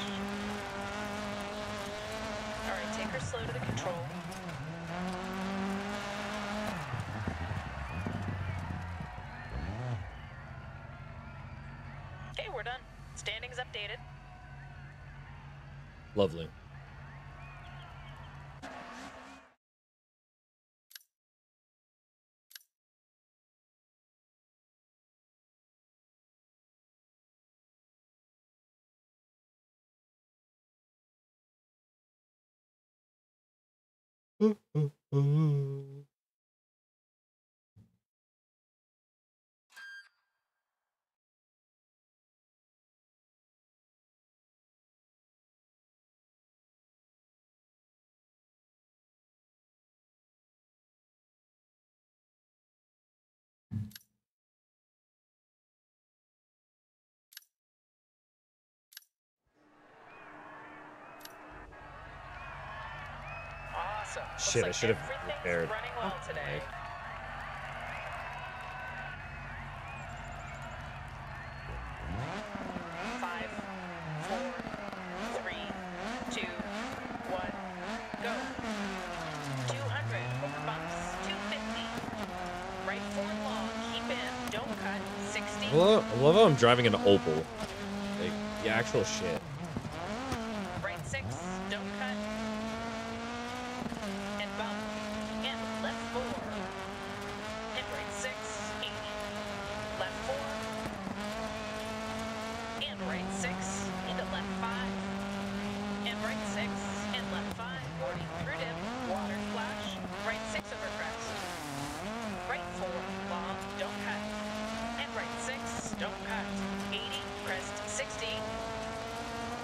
Alright, take her slow to the control. Okay, we're done. Standings updated. Lovely. Shit, I should have prepared. running well today. Five, four, three, two, one, go. 200 over bumps. 250. Right four long. Keep in. Don't cut. 60. I love, I love how I'm driving an Opel. Like the actual shit. Right six. Don't cut.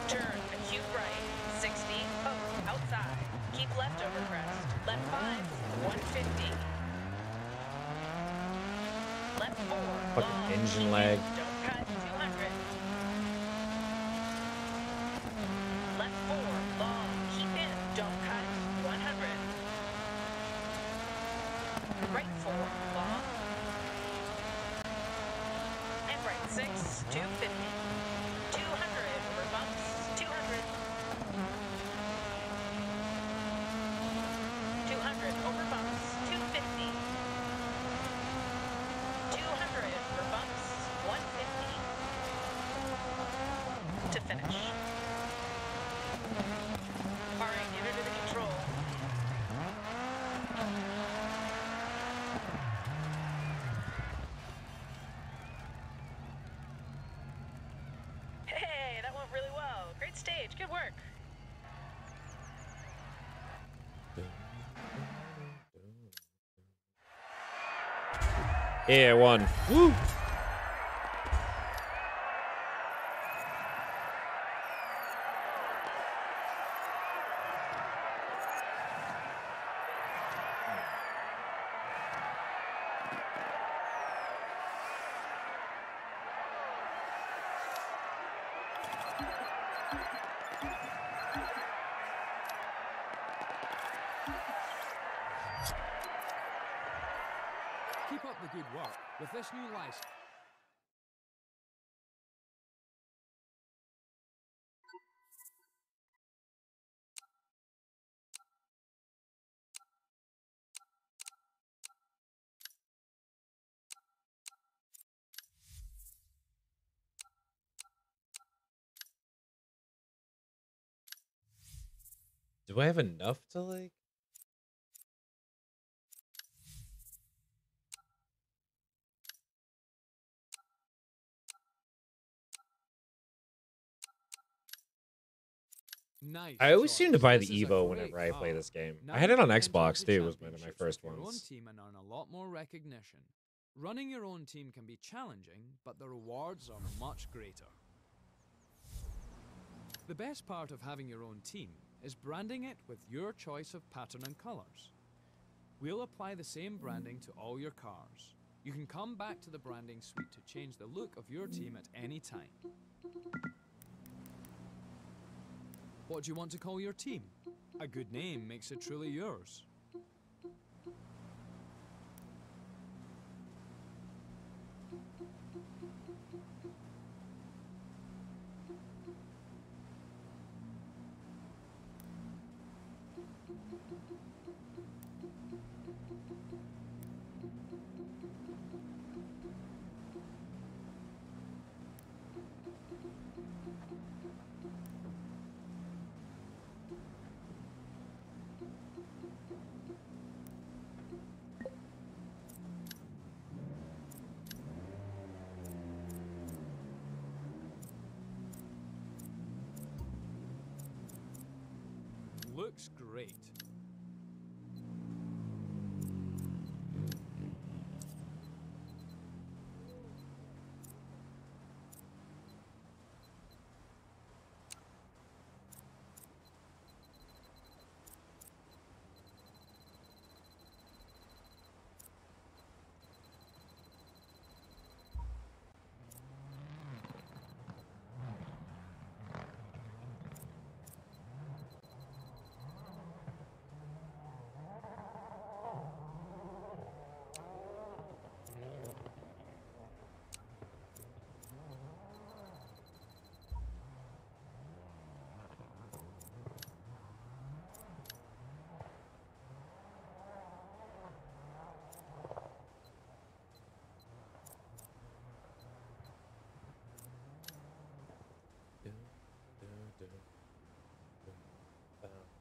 Turn acute right, 60, oh, outside. Keep left over crest. Left 5, 150. Left 4, Fucking long, engine keep lag. in, Don't cut, 200. Left 4, long, keep in, don't cut, 100. Right 4, long. And right 6, 250. 200 over bumps, 200. 200 over bumps, 250. 200 over bumps, 150. To finish. Alright, enter to the control. Hey, that went really well. Great stage. Good work. Yeah, one. Woo! This new Do I have enough to like? I always seem to buy the This is a Evo whenever I play this game. I had it on Xbox too. Was one of my first ones. team and earn a lot more recognition. Running your own team can be challenging, but the rewards are much greater. The best part of having your own team is branding it with your choice of pattern and colours. We'll apply the same branding to all your cars. You can come back to the branding suite to change the look of your team at any time. What do you want to call your team? A good name makes it truly yours. Looks great.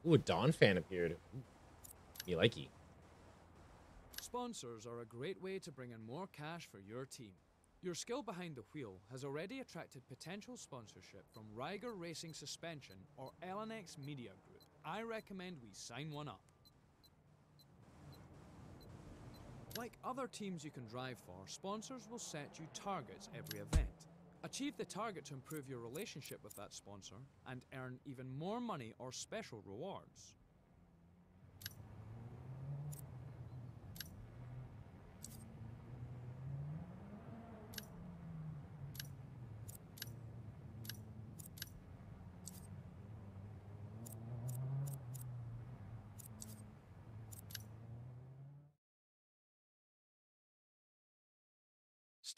Ooh, a Dawn fan appeared. Ooh, me likey. Sponsors are a great way to bring in more cash for your team. Your skill behind the wheel has already attracted potential sponsorship from Reiger Racing Suspension or LNX Media Group. I recommend we sign one up. Like other teams you can drive for, sponsors will set you targets every event. Achieve the target to improve your relationship with that sponsor and earn even more money or special rewards.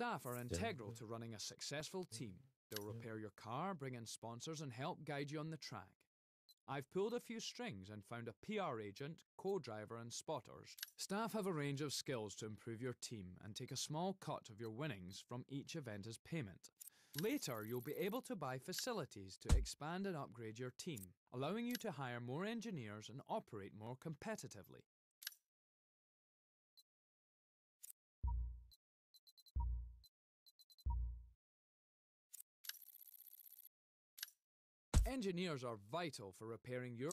Staff are integral to running a successful team. They'll repair your car, bring in sponsors, and help guide you on the track. I've pulled a few strings and found a PR agent, co driver, and spotters. Staff have a range of skills to improve your team and take a small cut of your winnings from each event as payment. Later, you'll be able to buy facilities to expand and upgrade your team, allowing you to hire more engineers and operate more competitively. Engineers are vital for repairing your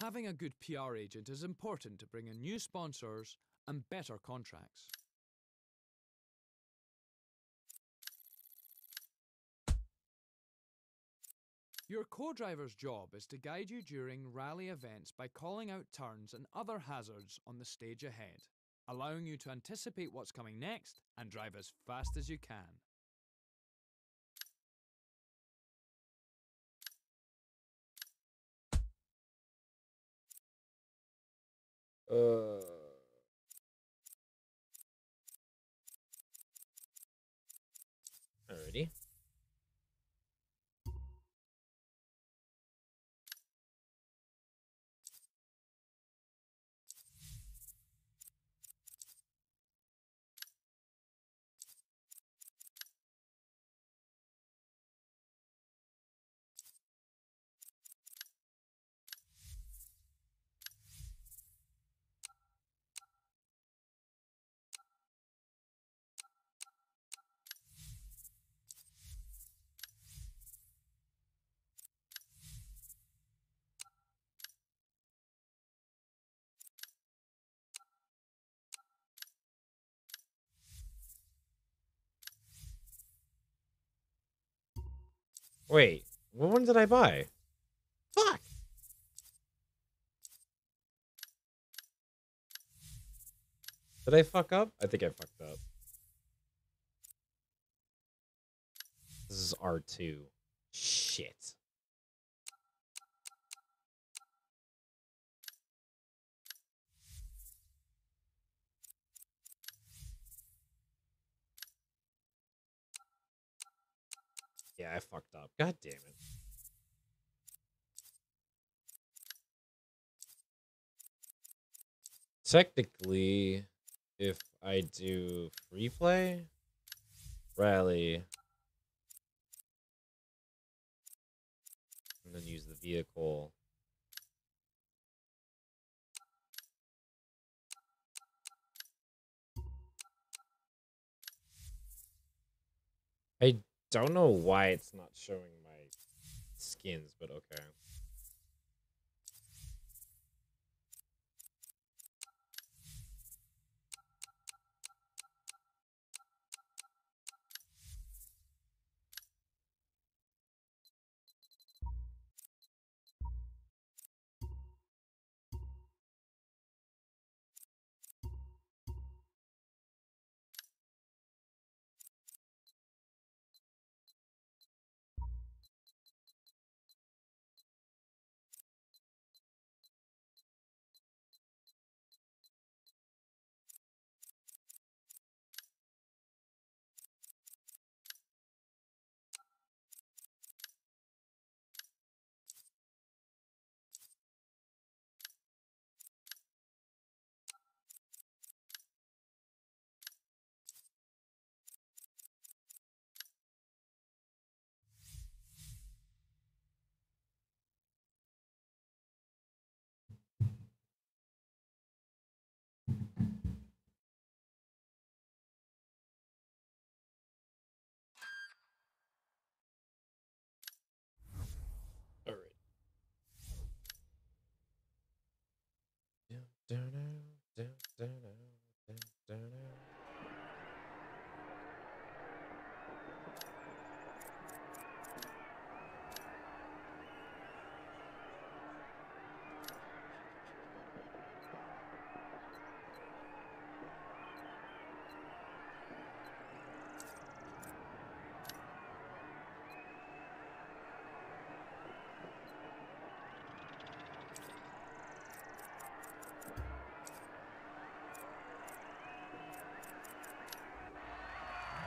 Having a good PR agent is important to bring in new sponsors and better contracts. Your co-driver's job is to guide you during rally events by calling out turns and other hazards on the stage ahead, allowing you to anticipate what's coming next and drive as fast as you can. Uh. Wait, what one did I buy? Fuck. Did I fuck up? I think I fucked up. This is R2. Shit. Yeah, I fucked up. God damn it. Technically, if I do free play, rally, and then use the vehicle. Don't know why it's not showing my skins, but okay.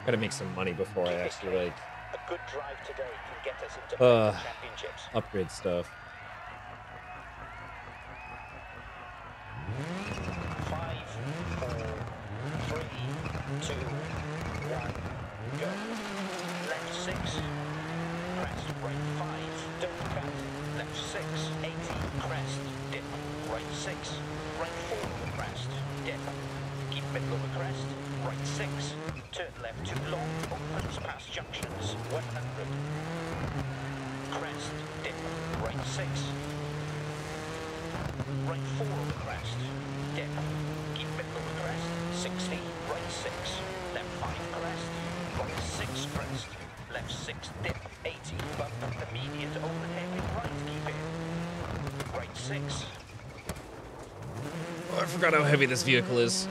Gotta make some money before I actually like A good drive today can get us into uh championships. upgrade stuff. Five, four, three, two, one, go. Left six, crest, right five, don't cut. Left six, 80, crest, dip. Right six, right four over crest, dip. Keep middle over crest, right six, turn left too long, opens past junctions, 100. Crest, dip, right six, right four over crest, dip. Keep middle over crest, 60, right six, left five crest, right six crest, left six dip, 80, bump up the median, overhead right, keep it. Right six, Oh, I forgot how heavy this vehicle is.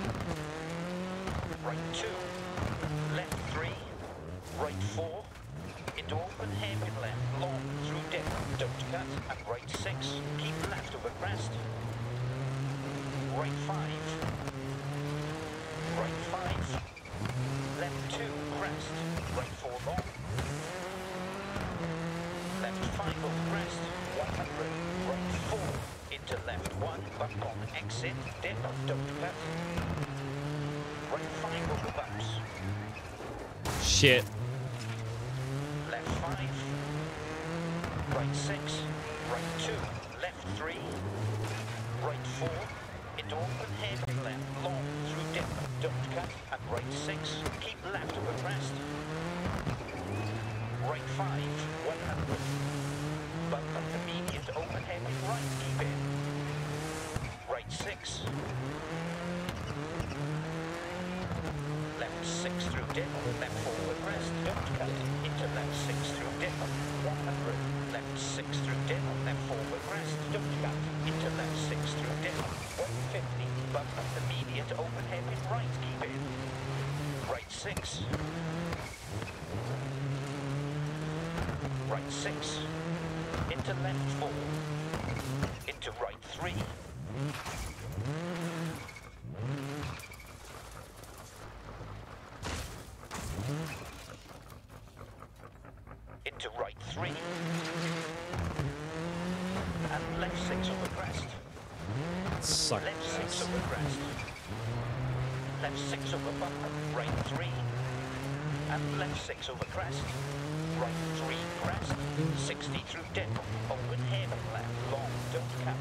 60 through dip. Open hairpin left. Long. Don't cut.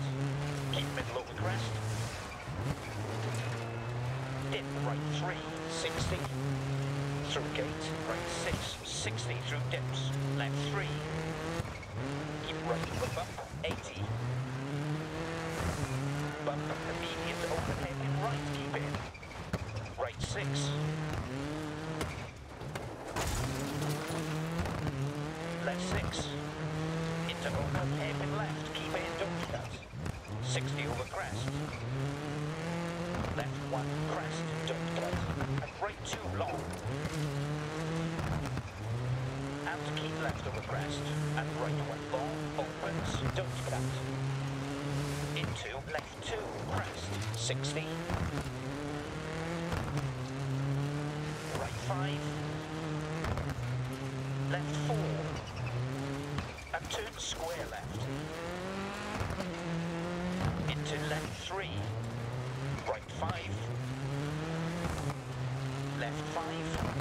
Keep middle over crest. Dip. Right three. 60. Through gate. Right six. 60 through dips. 60. Right 5. Left 4. And turn square left. Into left 3. Right 5. Left 5.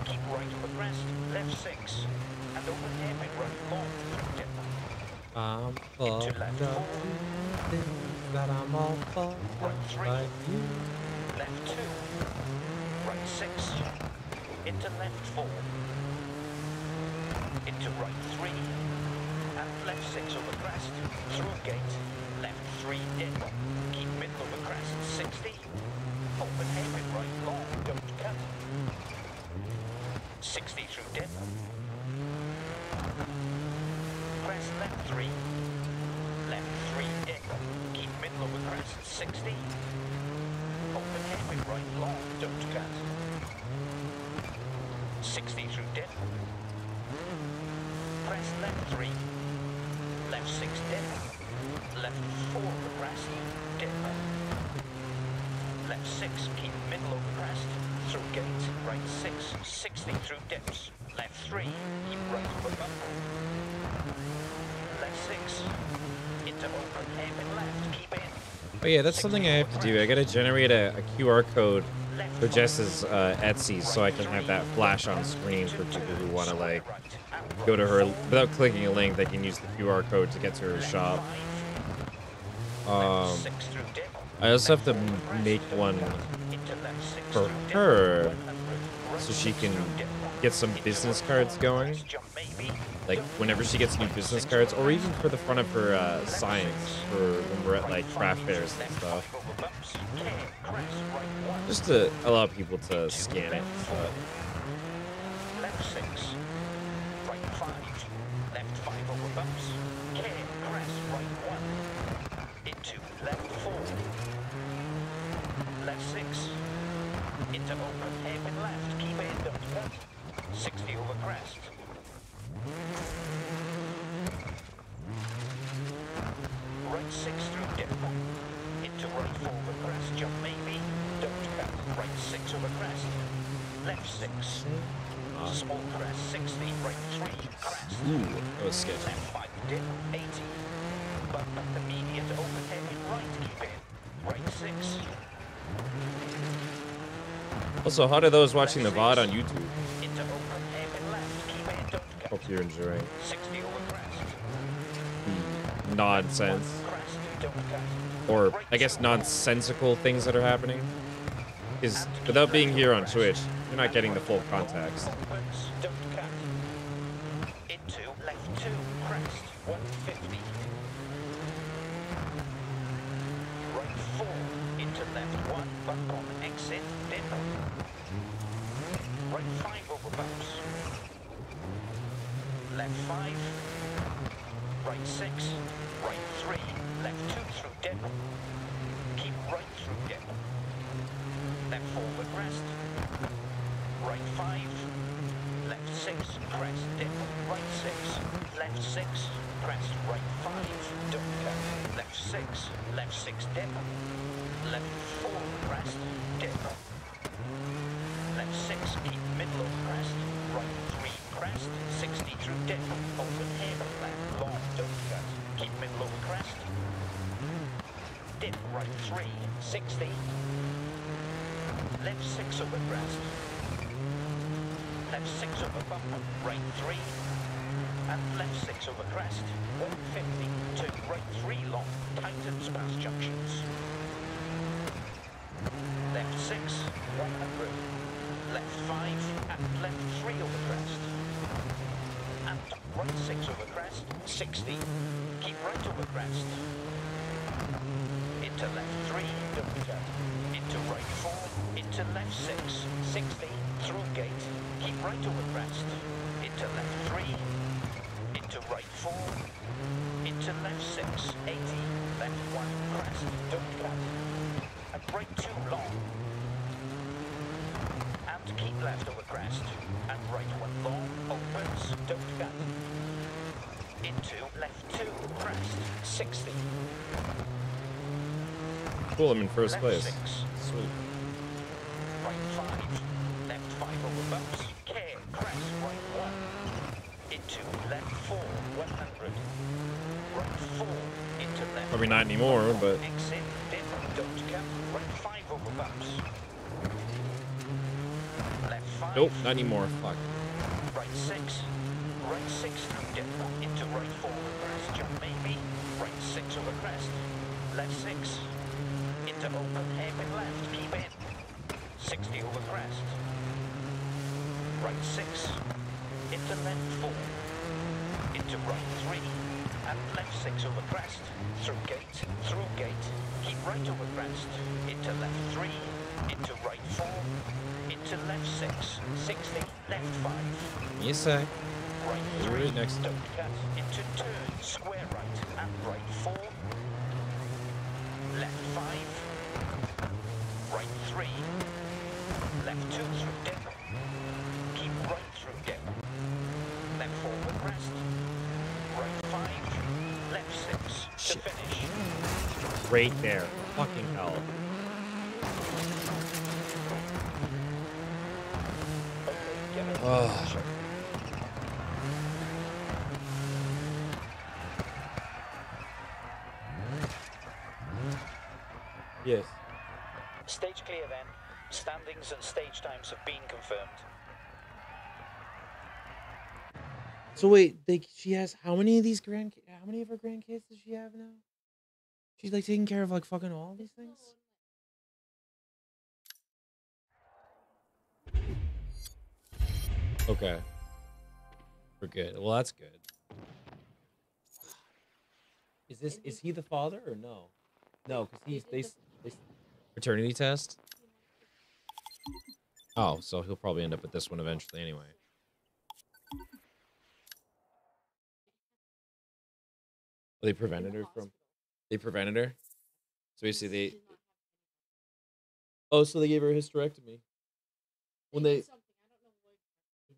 Keep right on the crest. Left 6. And open hairpin right long through I'm fucked up. That I'm all fucked up. Six. Into left four. Into right three. And left six over crest. Through gate. Left three dip. Keep middle over crest. 60. Open hairpin right long. Don't cut. 60 through dip. Crest left three. Left three dip. Keep middle over crest. 60. Open hairpin right long. Don't cut. 60 through dip. Press left three. Left six dip. Left four over crest. Dip. Left six. Keep middle over crest. Through gate. Right six. 60 through dips. Left 3, keep right over bump. Left 6, into open hairpin left, keep in. Oh yeah, that's something I have to do. I gotta generate a, a QR code for Jess's uh, Etsy so I can have that flash on screen for people who want to like go to her without clicking a link. They can use the QR code to get to her shop. Um, I also have to make one for her so she can get some business cards going. Like whenever she gets new business cards, or even for the front of her uh, signs for when we're at like craft fairs and stuff. Just to allow people to scan it. But Left 6, right 5, left 5 over bumps. Care, crest, right 1, into left 4. Left 6, into open hairpin left, keep in, don't cut. 60 over crest. Right 6 through dip. Into right 4 over crest, jump maybe, don't cut. Right 6 over crest. Left 6. Small crest, 60, right 3, crest. ooh, that was sketchy. Left 5, dip, 80. Bump the median heavy right, keep in. Right 6. Also, how do those watching the VOD on YouTube? Into open hairpin left, keep in, Hope you're enjoying 60 over hmm, nonsense, Crest, don't cut. or I guess nonsensical things that are happening. Is without being here on Twitch, you're not getting the full context. Cool, I'm in first Left place. six. Sweet. Right 5. Left 5 over bumps. Care, crest, right 1. Into left 4, 100. Right 4, into left Probably not anymore, but Exit, dip, don't cut. Right 5 over bumps. Left 5. nope, not anymore. Fuck. Right 6. Right 6 through dip. Into right 4 over crest. Jump maybe. Right 6 over crest. Left 6. Into open hairpin left. Keep in. 60 over crest. Right 6. Into left 4. Into right 3. And left 6 over crest. Through gate. Through gate. Keep right over crest. Into left 3. Into right 4. Into left 6. 60. Left 5. You say. Right 3. right next. Don't cut. Into turn. Square right. And right 4. Left 5. Right 3. Left 2 through dip. Keep right through dip. Left 4 with rest. Right 5. Left 6. To finish. Right there. Fucking hell. Okay, Oh. Yes. Stage clear then. Standings and stage times have been confirmed. So wait, they she has how many of these grand how many of her grandkids does she have now? She's like taking care of like fucking all these things? Okay. We're good. Well, that's good. Is this is he the father or no? No, because he's they, s- they paternity test. Oh, so he'll probably end up with this one eventually anyway. They prevented her from. They prevented her. So basically, they. Oh, so they gave her a hysterectomy. When they.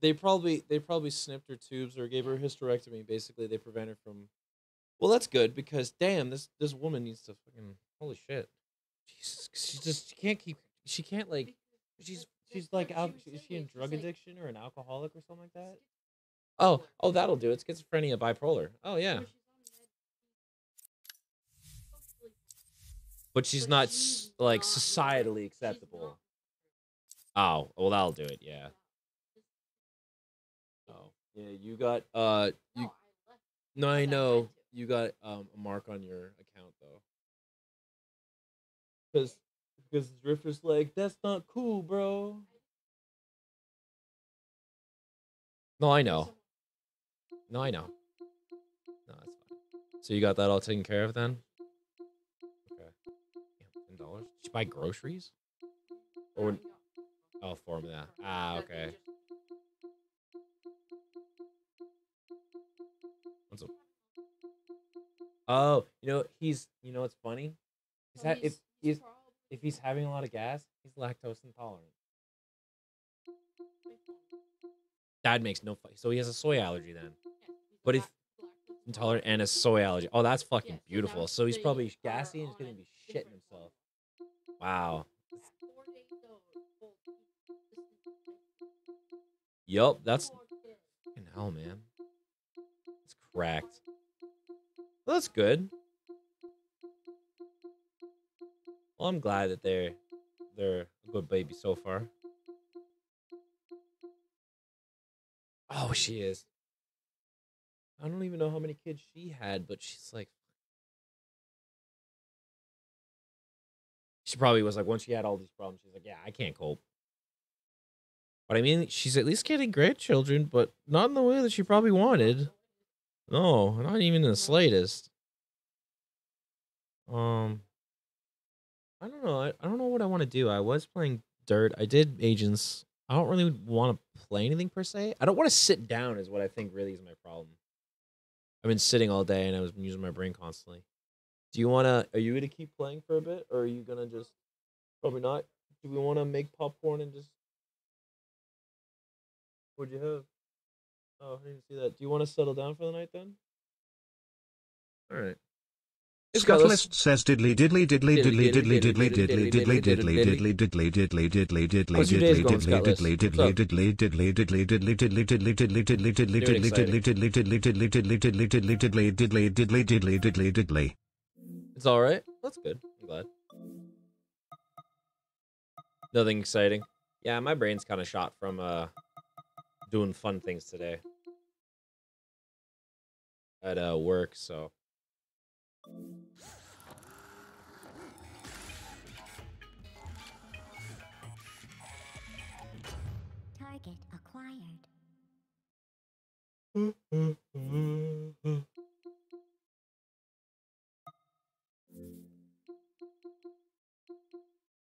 They probably they probably snipped her tubes or gave her a hysterectomy. Basically, they prevent her from. Well, that's good because damn, this this woman needs to fucking holy shit. Jesus, she just she can't keep she can't like she's she's like out is she in drug addiction or an alcoholic or something like that? Oh, oh, that'll do it. Schizophrenia, bipolar. Oh yeah. But she's not s- like societally acceptable. Oh, well, that'll do it. Yeah. Oh, yeah. You got uh, you. No, I know you got um a mark on your account though. Because because Drifter's like that's not cool, bro. No, I know. No, I know. No, that's fine. So you got that all taken care of then? Dollars? Did you buy groceries? Or oh, for me that. Ah, okay. What's up? Oh, you know he's you know what's funny? Is that if if if he's having a lot of gas, he's lactose intolerant. That makes no so he has a soy allergy then. But if intolerant and a soy allergy, oh that's fucking beautiful. So he's probably gassy and he's gonna be shitting himself. Wow. Yup, that's fucking hell, man. It's cracked. Well, that's good. Well, I'm glad that they're they're a good baby so far. Oh, she is. I don't even know how many kids she had, but she's like she probably was like once she had all these problems, she's like, Yeah, I can't cope. But I mean, she's at least getting grandchildren, but not in the way that she probably wanted. No, not even in the slightest. Um I don't know. I, I don't know what I want to do. I was playing Dirt. I did Agents. I don't really want to play anything per se. I don't want to sit down is what I think really is my problem. I've been sitting all day and I was using my brain constantly. Do you want to are you going to keep playing for a bit or are you going to just probably not? Do we want to make popcorn and just What'd you have? Oh, I didn't see that. Do you want to settle down for the night then? All right. Scuttlist says diddly diddly diddly diddly diddly diddly diddly diddly diddly diddly diddly diddly diddly diddly How's your days diddly going, diddly Scuttlist? diddly diddly diddly diddly diddly diddly diddly diddly diddly diddly Doing diddly diddly diddly diddly diddly diddly diddly diddly diddly diddly diddly diddly diddly It's all right. That's good. I'm glad. Nothing exciting. Yeah, my brain's kind of shot from uh doing fun things today at uh work, so Target acquired.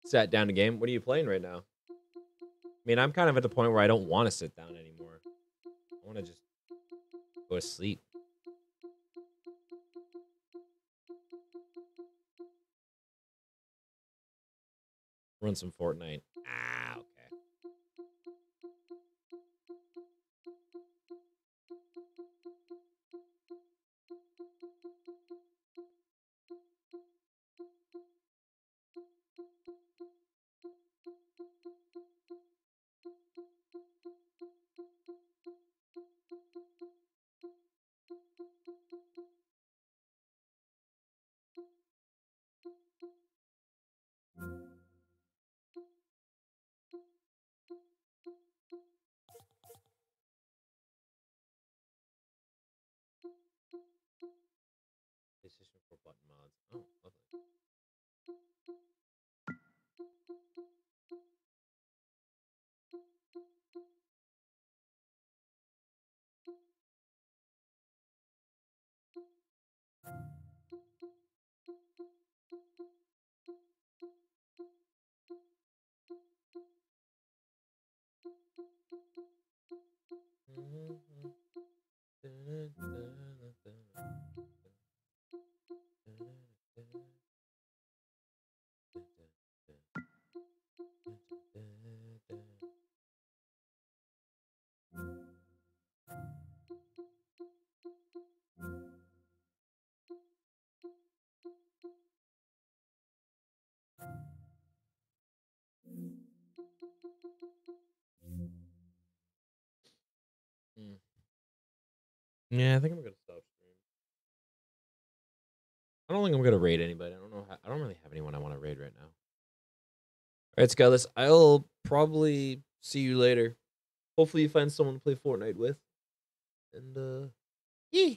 sat down a game. What are you playing right now? I mean, I'm kind of at the point where I don't want to sit down anymore. I want to just go to sleep. Run some Fortnite. Ah, okay. and Yeah, I think I'm gonna stop stream. I don't think I'm gonna raid anybody. I don't know. How, I don't really have anyone I want to raid right now. All right, Skyless. I'll probably see you later. Hopefully, you find someone to play Fortnite with. And uh, yeah.